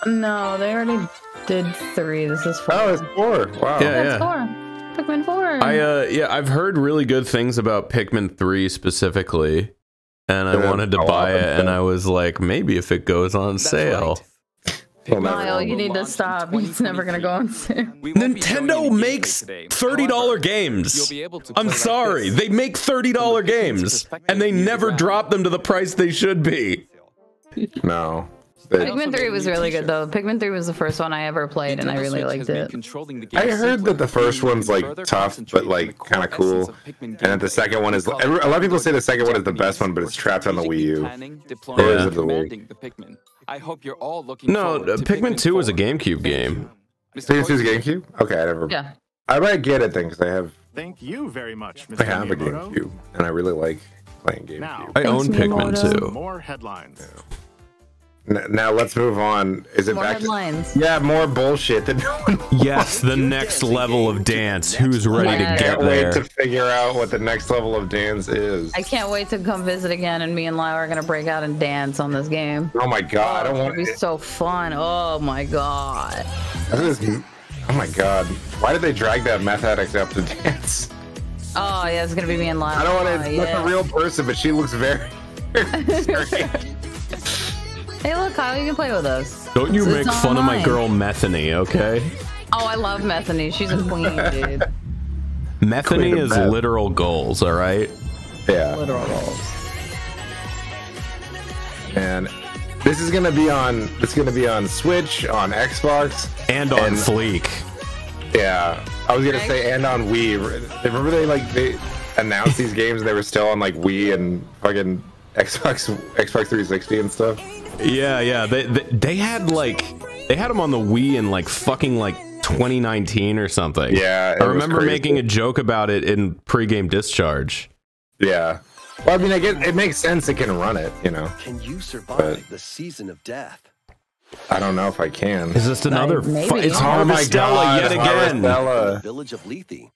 C: No, they already did three. This is four.
A: Oh, it's four. Wow.
B: Yeah,
C: That's four. Pikmin four.
B: I uh yeah, I've heard really good things about Pikmin 3 specifically. And I wanted to buy it and. I was like maybe if it goes on
H: That's
B: sale.
H: right.
A: Well, never
C: Lyle, you need to stop. It's never gonna go on sale.
H: We won't be showing any
B: Nintendo makes $30 games.
H: you'll be able to
B: I'm
H: play like
B: sorry. They make $30
H: From the Pikmin's
B: games and they never drop them to the price they should be.
A: No. They-
C: Pikmin three was really good though. Pikmin three was the first one I ever played, and I really
H: Switch
C: liked it.
H: controlling the game
A: I heard that the first one's like tough, but like kind of cool. And then the second one is.
H: We call
A: every-
H: it
A: A lot of people say the second one is the best one, but it's trapped on the Wii
H: strategically
A: U.
H: planning,
B: Yeah.
A: Of the Wii.
H: commanding the Pikmin. I hope you're all looking
B: No,
H: forward
B: uh,
H: to
B: Pikmin 2 was a GameCube game.
H: Mr.
A: Pikmin 2 is
H: Koizumi,
A: GameCube? Okay, I never.
C: Yeah.
A: I might get it then because I have
G: Thank you very much, Mr.
A: I have a GameCube and I really like playing
G: Now,
A: GameCube.
B: I own
C: Thanks,
B: Pikmin 2.
G: more headlines.
A: N- now let's move on. Is it
C: More
A: back? To,
C: headlines.
A: yeah, more bullshit that no one.
B: Yes, the next level of dance. Who's ready to
C: Yes.
B: get
A: Can't wait
B: there?
A: to figure out what the next level of dance is.
C: I can't wait to come visit again, and me and Lyle are gonna break out and dance on this game.
A: Oh my god, I don't oh,
C: It'll
A: want
C: be
A: it.
C: so fun. Oh my god.
A: This is- Oh my god, why did they drag that meth addict up to dance?
C: Oh yeah, it's gonna be me and Lyle.
A: I don't want
C: Oh,
A: to look
C: yeah.
A: a real person, but she looks very.
C: Hey, look, Kyle, you can play with us.
B: Don't you
C: It's-
B: make
C: it's
B: fun of my girl Methany, okay?
C: Oh, I love Methany. She's a queen, dude.
B: Methany
A: Queen
B: is
A: meth.
B: literal goals, all right?
A: yeah,
C: Literal goals.
A: and this is gonna be on. It's gonna be on Switch, on Xbox,
B: And on
A: And-
B: Fleek.
A: Yeah, I was gonna say and on Wii. Remember they like they announced these games and they were still on like Wii and fucking Xbox Xbox 360 and stuff.
B: Yeah, yeah. They, they they had like they had them on the Wii in like fucking like 2019 or something.
A: Yeah,
B: I remember making a joke about it in pregame discharge.
A: Yeah. Well, I mean, I get it makes sense. It can run it, you know.
F: Can you survive
A: But-
F: the season of death?
A: I don't know if I can.
B: Is this another?
C: maybe.
B: Fu- it's
C: Oh
B: Harvestella yet again.
A: Harvestella.
F: Village of Lethe.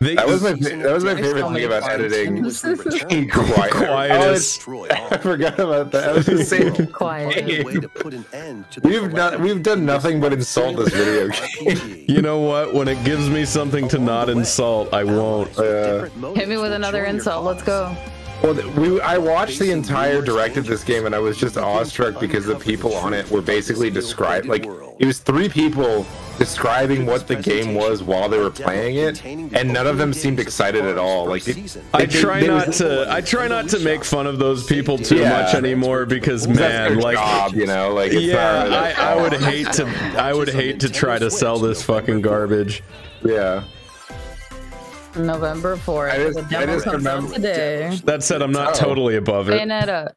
B: They,
A: That was my that was my favorite thing about
C: parts.
A: editing.
C: This
A: Quiet.
B: Quiet
A: Oh, I forgot about that. I was just saying.
C: Quiet.
F: Way to put an end to the
A: We've not we've done nothing but insult this video game.
F: game.
B: you know what? When it gives me something to not insult, I won't.
C: Hit me with another insult. Let's go.
A: Well, we I watched the entire direct of this game and I was just awestruck because the people on it were basically described like it was three people describing what the game was while they were playing it, and none of them seemed excited at all. Like it,
B: I try
A: they
B: not to. I try not to make fun of those people too
A: Yeah.
B: much anymore because man, like,
A: job, you know, like it's
B: yeah,
A: not,
B: I, I would hate to. I would hate to try to sell this fucking garbage.
A: yeah.
C: November 4th.
A: I just-
C: the
A: I
C: demo
A: just
C: comes out
A: remember-
C: today.
B: That said, I'm not
A: Oh.
B: totally above it.
C: Bayonetta.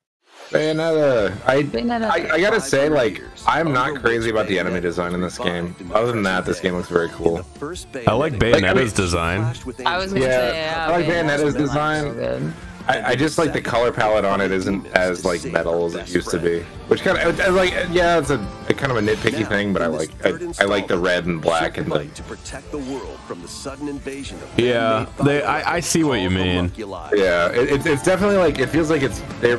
A: Bayonetta. I,
C: Bayonetta.
A: I I gotta say, like, I'm not crazy about the enemy design in this game. Other than that, this game looks very cool.
B: I like
A: Like, I mean-
B: design.
C: I was gonna
A: Yeah,
C: say, yeah.
A: I like
C: Bayonetta's
A: Bayonetta's
C: design
A: design.
C: is So good.
A: I, I just like the color palette on it isn't as like metal as it used to be, which kind of I, I like. Yeah, it's a, a kind of a nitpicky thing, but I like I, I like the red and black and the
F: to protect the world from the sudden invasion of
B: Yeah, they. I, I see what you mean.
A: yeah. It, it's it's definitely like it feels like it's they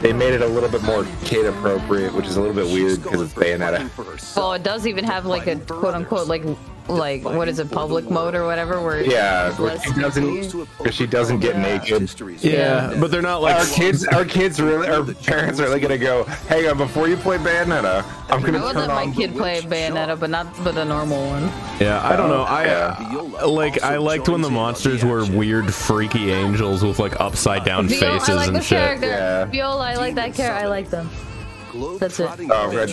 A: they made it a little bit more kid appropriate, which is a little bit weird because it's Bayonetta.
C: Well, it does even have like a quote unquote like like what is it public mode or whatever where
A: Yeah, where she doesn't
C: creepy.
A: because she doesn't get naked.
B: Yeah, but they're not like.
A: Our kids, our kids really, our parents are really gonna go. Hang on, before you play Bayonetta, I'm gonna
C: would
A: turn
C: let my
A: on.
C: kid play Bayonetta, but not but the normal one.
B: Yeah, I don't know. I
A: Yeah.
B: uh, like. I liked when the monsters were weird, freaky angels with like upside down
C: Viola,
B: faces
C: I like
B: and shit.
C: character.
A: Yeah.
C: Viola, I like that character. I like them. That's it.
A: Oh, red,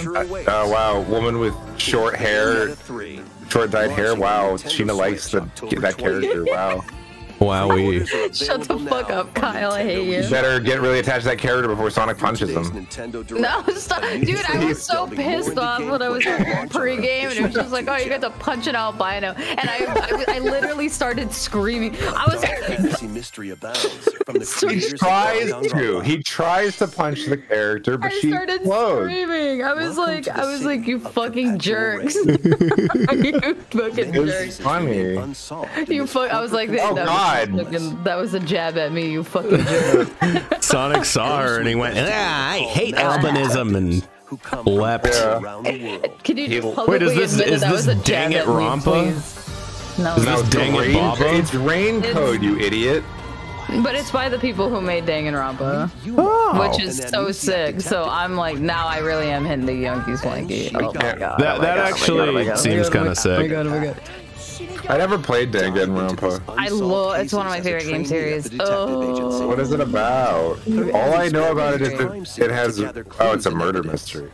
A: oh wow, woman with short hair, short dyed hair. Wow, Sheena likes the, that character. Wow.
B: Wowie.
C: Shut the fuck up, Kyle. I hate
A: You
C: you.
A: better get really attached to that character before Sonic punches him.
C: No, stop. Dude, I was so pissed off when I was pre-game and it was just like, oh, you got to punch an albino. And I, I, I literally started screaming. I was
F: fantasy mystery abounds from the
A: He
F: of
A: tries to. He tries to punch the character, but
C: I
A: she
C: started
A: explodes.
C: screaming. I was
F: Welcome
C: like, I was like, you fucking jerks. you fucking
A: It's
C: jerks.
A: funny.
F: Unsolved
C: You fuck. I was like,
A: Oh,
C: that,
A: God.
C: Fucking, that was a jab at me. You fucking jerk.
B: Sonic saw her and he went, ah, I hate albinism and
F: who come
B: leapt.
A: Yeah.
F: around the.
C: Can you just
A: Wait,
C: publicly
B: is this-
C: admit
B: is
C: that,
B: this
C: that was a
B: Dang
C: jab
B: It
C: at me,
B: Rampa?
C: No,
B: Is
A: No,
B: this
A: it's
B: Dang It
A: rain,
B: Baba?
A: It's rain
C: It's-
A: code, you idiot.
C: but it's by the people who made Dang Danganronpa,
B: Oh.
C: which is so sick. So I'm like, now I really am hitting the Younkies flanky. Oh my god.
B: That that actually seems kind of
C: Oh my
B: sick.
C: god, oh my god.
A: I never played Danganronpa.
C: I love. It's one of my favorite game series. Oh.
A: What is it about? All I know about it is that it has. Oh, it's a murder mystery.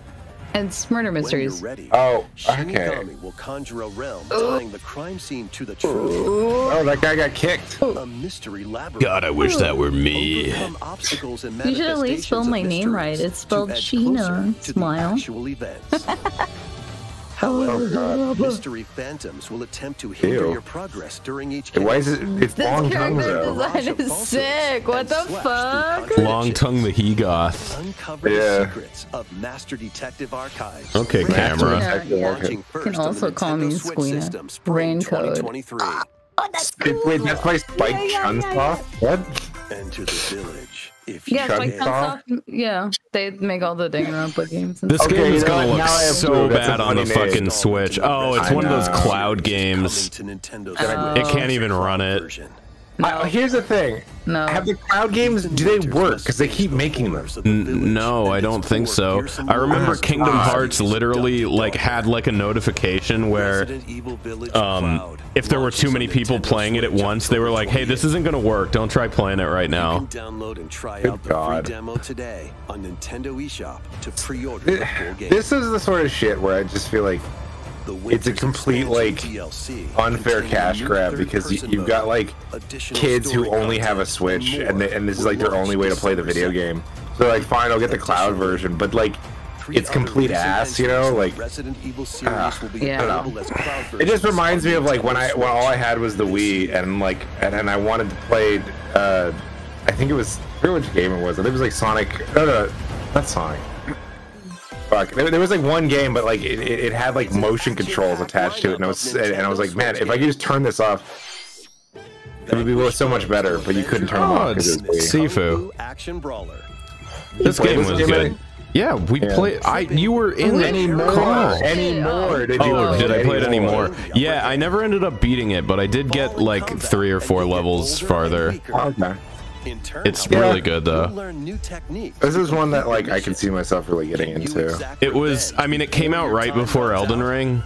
C: It's murder mysteries.
F: ready,
A: Oh,
F: Shinigami
A: okay.
F: will conjure a realm tying the crime scene to the truth.
A: Oh, that guy got kicked.
F: A mystery labyrinth.
B: God, I wish that were me.
F: And
C: You should at least spell my name right. It's spelled
F: to
C: Sheena.
F: closer to the
C: Smile.
F: actual events. However,
A: God.
F: mystery phantoms will attempt to hinder
A: Ew.
F: your progress during each
A: Why is it? It's
C: This
A: long tongue
C: character
A: though.
C: design is sick. What the fuck?
B: Long tongue the he goth.
F: Uncover
A: Yeah.
F: the secrets of Master Detective Archives.
B: Okay,
F: Rated
B: camera.
C: Yeah, yeah.
F: Launching first
C: Can also call me Squeena.
F: system, spring
C: Rain code.
F: 2023.
A: Wait, wait, that's my Spike Chunsoft? What?
F: Enter the village. If you
C: Yeah, it's like
A: Chunsoft?
C: Chunsoft. Yeah, they make all the Danganronpa games. And
B: This
A: Okay,
B: game is gonna look
A: Now
B: so
A: proof. That's a
B: bad on the fucking Switch. Oh, it's
A: I
B: one of those cloud games. It can't even run it.
A: I, here's the thing.
C: No.
A: Have the cloud games? Do they work? Because they keep making them.
B: N- no, I don't think so. I remember Kingdom Hearts literally like had like a notification where um if there were too many people playing it at once, they were like, "Hey, this isn't going to work. Don't try playing it right now."
F: Download and try
A: Good
F: out the
A: God.
F: free demo today on Nintendo eShop to pre-order the full game.
A: This is the sort of shit where I just feel like
F: The
A: it's a complete like
F: Expansion DLC
A: unfair cash grab because you, you've got like kids who only have a Switch
F: and
A: and they, and this is like their only way to play the video game. So they're like, fine, I'll get the cloud version, but like it's complete ass, you know?
F: entries in the
A: Like
F: Resident Evil series
A: ah,
F: will be
C: Yeah.
F: available as cloud
A: it just reminds me of like when I when all I had was the Wii and like and, and I wanted to play uh I think it was I forget which game it was. I think it was like Sonic no no not Sonic. Fuck. There, there was like one game, but like it, it, it had like motion controls attached to it, and I was and I was like, man, if I could just turn this off, it would be so much better. But you couldn't turn them
B: Oh,
A: off because
B: it's
A: it was
B: Sifu.
F: Action Brawler.
B: This game was
A: game
B: good. Yeah, we
A: Yeah.
B: played. I you were in the
A: Anymore,
B: call.
A: anymore. Did you
B: Oh, did I play it
A: anymore?
B: anymore? Yeah, I never ended up beating it, but I did get like three or four levels farther.
A: Okay.
F: In turn,
B: It's
F: however,
B: really good though.
F: learn new
A: This is one that like I can see myself really getting into.
B: It was. I mean, it came out right before Elden Ring,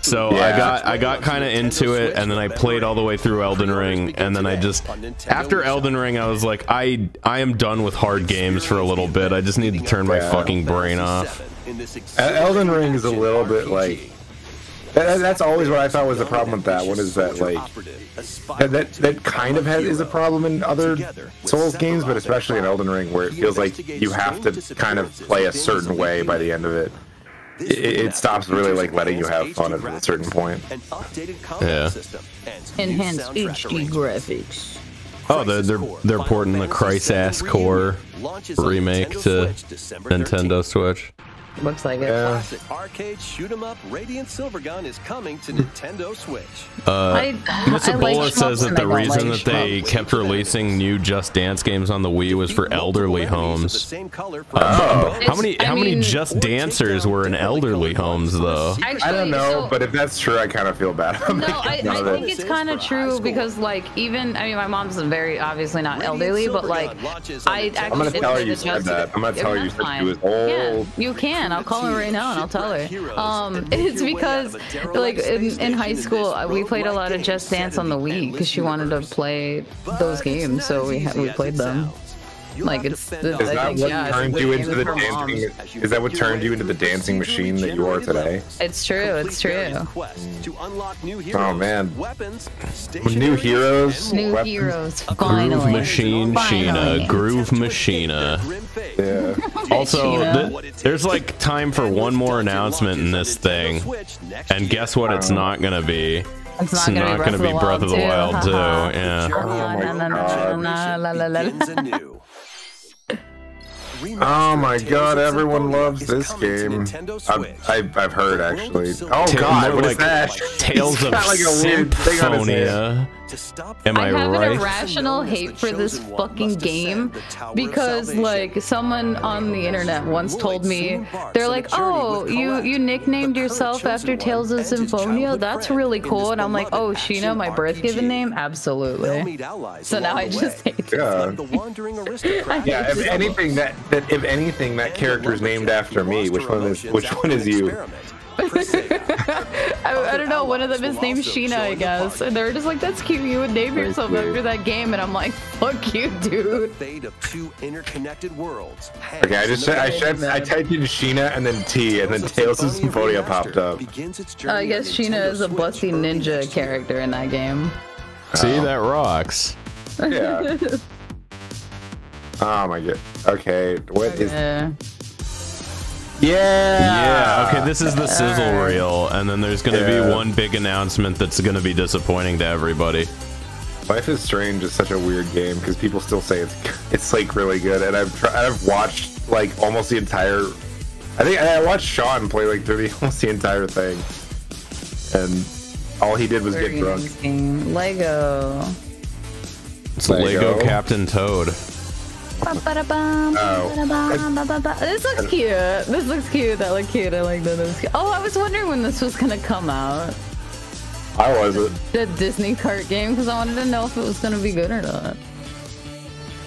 B: so I got I got kind of into it, and then I played all the way through Elden Ring, and then I just after Elden Ring, I was like, I I am done with hard games for a little bit. I just need to turn my fucking brain off.
A: Elden Ring is a little bit like that, that's always what I thought was the problem with that one is that like that that, that kind of has, is a problem in other Souls games, but especially in Elden Ring where it feels like you have to kind of play a certain way by the end of it. It, it stops really like letting you have fun at a certain point.
F: An updated combat
B: Yeah.
F: system and new
C: Enhanced HD graphics.
B: Oh, they're they're they're porting the Crisis Core remake to Nintendo Switch.
C: Looks like it.
F: Classic arcade shoot 'em up Radiant Silvergun is coming to Nintendo Switch.
B: Uh,
C: I-
B: Mr.
C: I like
B: says that the reason
C: like
B: that they
C: schmucks.
B: kept releasing new Just Dance games on the Wii was for elderly homes.
F: Same color
B: Oh. How
C: It's-
B: many
C: I
B: how many
C: mean-
B: Just Dancers were in elderly homes though?
A: I don't know,
C: so-
A: but if that's true, I kind of feel bad.
C: No, I, I think
A: it.
C: it's kind of true because, like, even I mean, my mom's very obviously not elderly, but like, I actually.
A: I'm gonna tell her you said that. I'm gonna tell her you
C: that's
A: said she was old.
C: Yeah, you can. I'll call her right now and I'll tell her. Um, it's because like in, in high school we played a lot of Just Dance on the Wii because she wanted to play those games, so we ha- we played them. Like it's, it's
A: Is that what
C: yeah,
A: turned you into the dancing? Is that what turned you into the dancing machine that you are today?
C: It's true. It's true.
A: Oh man,
F: weapons,
A: new heroes,
C: New
A: weapons.
C: heroes,
B: Groove. Machine Sheena, Groove Machina.
A: Yeah.
B: Also,
C: Sheena.
B: th- there's like time for one more announcement in this thing, and guess what? It's not gonna be.
C: It's
B: It's
C: not
B: not
C: gonna
B: gonna
C: be
B: be Breath of the Wild too.
C: haha.
B: Yeah.
A: Oh my God. Oh my god, everyone loves this game. I've, I've, I've heard actually. Oh
B: Ta-
A: god,
B: more
A: what is
B: like
A: that?
B: Tales of
A: got like a weird thing on his head.
B: Symphonia. Am I,
C: I have
B: right?
C: an irrational hate for this fucking game because like someone on the internet once told me they're like, "Oh, you you nicknamed yourself after Tales of Symphonia? That's really cool." And I'm like, "Oh, Sheena, my birth given name? Absolutely." So now I just hate it.
A: Yeah. Yeah, if anything that, that if anything that character is named after me, which one is which one is you?
C: I, I don't know. One of them is named Sheena, I guess, and they're just like, "That's cute. You would name yourself after that game," and I'm like, "Fuck you, dude."
F: Fate of two interconnected worlds.
A: Okay, I just I, checked, I typed in Sheena and then T and then Tales of Symphonia popped up.
C: Uh, I guess Sheena is a busty ninja character in that game.
B: See, that rocks.
A: Yeah. Oh my god. Okay, what is?
C: Yeah.
A: Yeah.
B: Yeah, okay, this is the sizzle reel, and then there's gonna
A: Yeah.
B: be one big announcement that's gonna be disappointing to everybody.
A: Life is Strange is such a weird game because people still say it's it's like really good, and I've tried, I've watched like almost the entire. I think I watched Sean play like through the almost the entire thing, and all he did was get drunk.
C: nice game. Lego.
B: It's Lego, Captain Toad.
A: Oh.
C: This looks cute. This looks cute. That look cute. I like that. This cute. Oh, I was wondering when this was gonna come out.
A: I wasn't.
C: The Disney cart game because I wanted to know if it was gonna be good or not.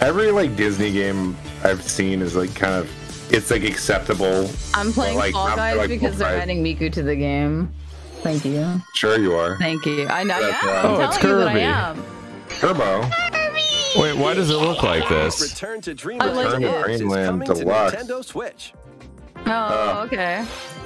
A: Every like Disney game I've seen is like kind of it's like acceptable.
C: I'm playing
A: like,
C: Fall Guys
A: like,
C: because they're adding Miku to the game. Thank you.
A: Sure you are.
C: Thank you. I know. I
A: That's
C: am.
A: right.
C: I'm
B: Oh, it's
C: telling you that I
B: Kirby.
C: am.
A: Turbo.
B: Wait, why does it look like this?
F: Return to
C: I like
F: Dreamland
C: it.
F: Deluxe
A: Dreamland
F: to
A: Deluxe.
F: Nintendo Switch.
C: Oh, okay.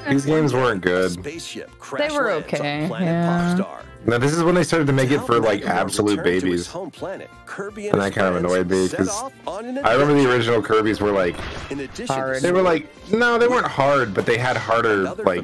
A: These games weren't good.
F: Spaceship
C: They were
F: lands on
C: okay.
F: planet
C: Yeah.
F: Popstar.
A: Now this is when they started to make it for like absolute
F: return to his
A: babies.
F: home planet, Kirby
A: And
F: his
A: that kind of annoyed me because
F: off on an
A: I remember the original Kirby's were like
F: In
C: Hard.
A: they were like no they weren't hard but they had harder like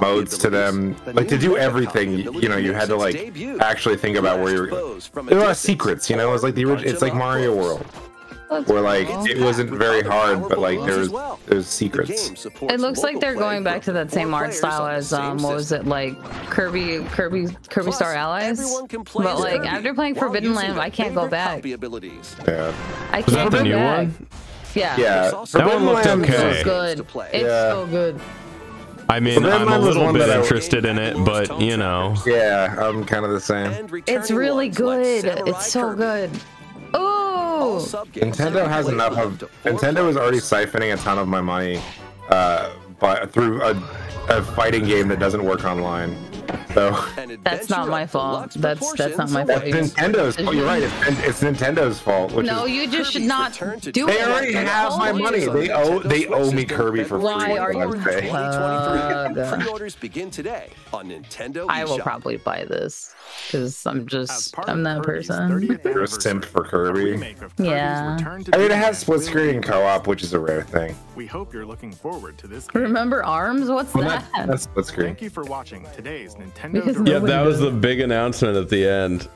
A: modes to them.
F: The
A: like to do everything you, know you had to like
F: debut.
A: actually think about where you're
F: Foes from
A: there were a lot of secrets you know it was like the original it's like Mario
F: up-close.
A: World
C: That's
A: where like
C: cool.
A: it wasn't very hard but like there was there's
F: The
A: secrets
C: It looks like they're going back to that same art style as
F: same
C: um, what was it like Kirby, Kirby, Kirby
F: Plus,
C: Star Allies?
F: everyone can play
C: But like
F: Kirby
C: after playing Forbidden Land, I can't go back.
A: yeah
C: I
B: Was
C: can't
B: that the
C: go
B: new
C: back.
B: one?
C: Yeah.
A: yeah
F: also-
B: That one looked
A: Forbidden Land-
B: okay.
C: It's good. It's
A: Yeah.
C: so good.
B: I mean,
A: Forbidden
B: I'm a
A: Land was
B: little bit interested in it, but you know.
A: yeah I'm kind of the same
C: It's really good. It's so
F: Kirby.
C: good. Oh,
A: Nintendo has enough of Nintendo is already siphoning a ton of my money uh by through a, a fighting game that doesn't work online so
C: that's not my fault. That's that's not my fault.
A: That's Nintendo's. Oh, you're right. It's, it's Nintendo's fault. Which
C: No,
A: is,
C: you just should not do
A: they
C: it.
A: They already
C: I
A: have my money. They owe they owe me Kirby for free.
C: Why are you-
A: God's sake.
F: Uh, 2023.
C: Ugh.
F: Pre-orders begin today on Nintendo
C: I will probably buy this because I'm just I'm that person.
G: 30th
A: You're a simp for Kirby.
G: a remake of Kirby's
C: Yeah.
A: I mean, it has split screen co-op, which is a rare thing.
G: We hope you're looking forward to this.
C: Remember Arms? What's that?
A: that, that's split screen.
G: Thank you for watching today's Nintendo
C: Because
B: Yeah,
C: Nobody
B: that was
C: does.
B: the big announcement at the end.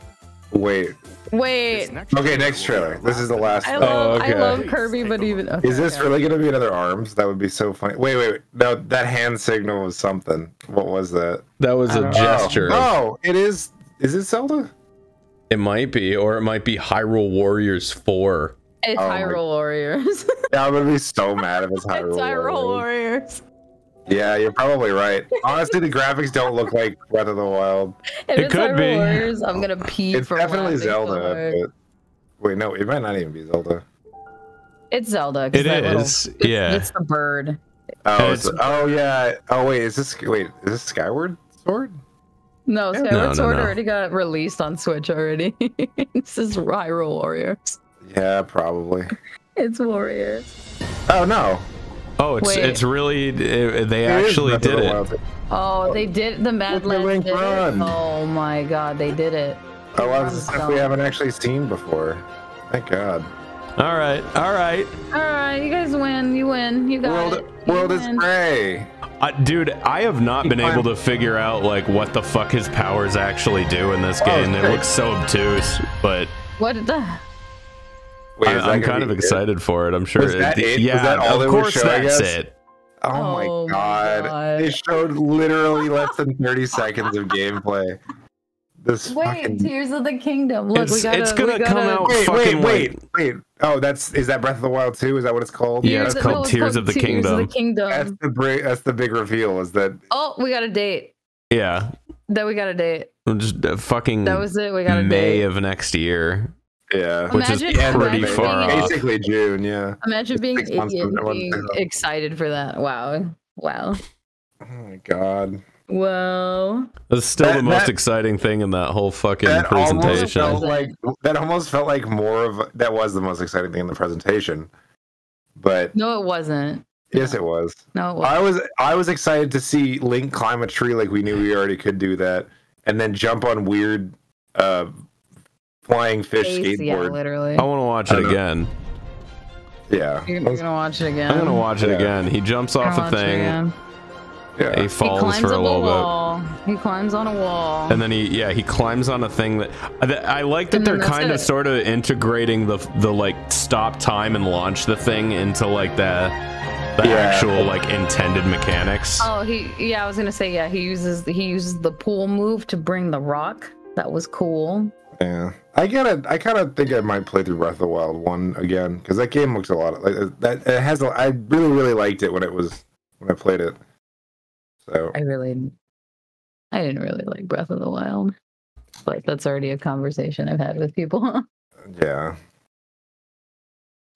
A: Wait.
C: Wait.
A: Okay, next trailer. This is the last.
C: I
A: one.
C: love, oh,
B: okay.
C: I love Kirby, but even okay,
A: Is this
C: okay.
A: really gonna be another arms? That would be so funny. Wait, wait, wait. No, that hand signal was something. What was that?
B: That was a oh. gesture.
A: Oh, oh, it is. Is it Zelda?
B: It might be, or it might be Hyrule Warriors 4.
C: It's
A: Oh my-
C: Hyrule Warriors.
A: Yeah, I'm gonna be so mad if it's Hyrule.
C: it's Hyrule
A: Warriors.
C: Warriors.
A: Yeah, you're probably right. Honestly, the graphics don't look like Breath of the Wild.
C: If
B: It could be.
C: Warriors, I'm gonna pee
A: It's
C: for
A: definitely Zelda. But... Wait, no, it might not even be Zelda.
C: It's Zelda.
B: It
C: that little- it's-
B: yeah.
C: It's the bird.
A: Oh, it's,
B: it's-
A: oh yeah. Oh wait, is this wait? Is this Skyward Sword?
C: No, Skyward
B: No, no,
C: Sword
B: no.
C: already got released on Switch already. this is Hyrule Warriors.
A: Yeah, probably.
C: It's Warriors.
A: Oh no,
B: Oh, it's
C: Wait.
B: it's really it, they
A: It is
B: actually did it.
C: Oh, they did the Mad
A: Look at
C: Lens
A: Link
C: did it?
A: run.
C: Oh my god, they did it.
A: A lot of
C: I'm
A: stuff we haven't actually seen before. Thank God.
B: All right, all right,
C: All right, you guys win. You win. You got
A: World,
C: it. You
A: world is
C: win.
A: gray.
B: uh, dude. I have not been able to figure out like what the fuck his powers actually do in this
A: Oh,
B: game. It looks so obtuse, but
C: What the?
A: Wait,
B: I,
A: is that
B: I'm kind of
A: be it?
B: excited for it. I'm sure.
A: Was that
B: it-
A: it? Was
B: Yeah,
A: that all
B: of course
A: showing
B: that's
A: us?
B: it.
A: Oh,
C: Oh
A: my
C: my
A: god.
C: God.
A: They showed literally less than 30 seconds of gameplay. This
C: Wait,
A: fucking
C: Tears of the Kingdom. Look, we
B: It's-
C: gotta.
B: it's gonna
C: we
B: come
C: gotta-
B: out
A: Wait, wait,
B: fucking
A: wait,
B: like-
A: wait. Oh, that's is that Breath of the Wild 2? Is that what it's called?
B: Yeah,
C: Tears
B: it's
C: of-
B: called
C: no, it's
B: Tears of the
C: Tears
B: Kingdom.
C: of the Kingdom.
A: That's the big that's the big reveal is that
C: Oh, we got a date.
B: Yeah,
C: That we got a date.
B: just uh, fucking
C: That was it. We got a
B: May
C: date.
B: of next year.
A: Yeah.
B: Which is
C: Imagine-
B: pretty far
C: being-
B: off.
A: Basically June, yeah.
C: Imagine being
A: six
C: an
A: months
C: idiot
A: from
C: and
A: now.
C: being excited for that. Wow. Wow.
A: Oh my god.
C: Well,
B: That's still
A: That-
B: the most
A: that-
B: exciting thing in that whole fucking
A: That almost
B: presentation.
A: felt like that almost felt like more of that was the most exciting thing in the presentation. But
C: no, it wasn't.
A: yes it was.
C: No, it wasn't.
A: I was I was excited to see Link climb a tree like we knew we already could do that, and then jump on weird uh, flying fish
C: Face, yeah,
A: skateboard.
C: literally.
B: I want to watch
A: I
B: it
A: don't know.
B: again.
A: Yeah,
C: You're, you're gonna watch it again.
B: I'm gonna watch it
A: Yeah.
B: again. He jumps off
C: gonna
B: a thing.
A: yeah.
B: He
C: He
B: falls
C: climbs
B: for a little bit.
C: wall. He climbs on a wall.
B: And then he, yeah, he climbs on a thing that uh, that- I like that
C: And
B: they're
C: then that's
B: kind of sort of integrating the the like stop time and launch the thing into like the the
A: Yeah.
B: actual like intended mechanics.
C: oh, he. Yeah, I was gonna say. Yeah, he uses he uses the pool move to bring the rock. That was cool.
A: Yeah, I gotta. I kind of think I might play through Breath of the Wild one again because that game looks a lot like uh, that. It has. A, I really, really liked it when it was when I played it. So
C: I really, I didn't really like Breath of the Wild, but that's already a conversation I've had with people.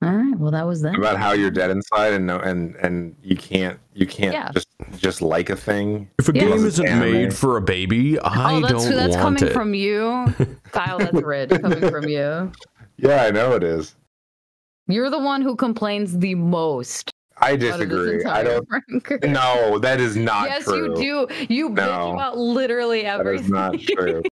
C: All
A: yeah,
C: right, well that was that.
A: about how you're dead inside and no, and and you can't you can't
C: Yeah.
A: just just like a thing.
B: if a
C: Yeah.
B: game isn't
A: anime.
B: made for a baby, oh, I
C: oh, that's
B: don't
C: that's
B: want
C: coming
B: it.
C: from you, Kyle. That's rich coming from you.
A: Yeah, I know it is.
C: You're the one who complains the most.
A: I
C: out of this
A: disagree. I don't.
C: Frank.
A: No, that is not true.
C: yes,
A: true.
C: you do. You bitch about literally everything.
A: is not true.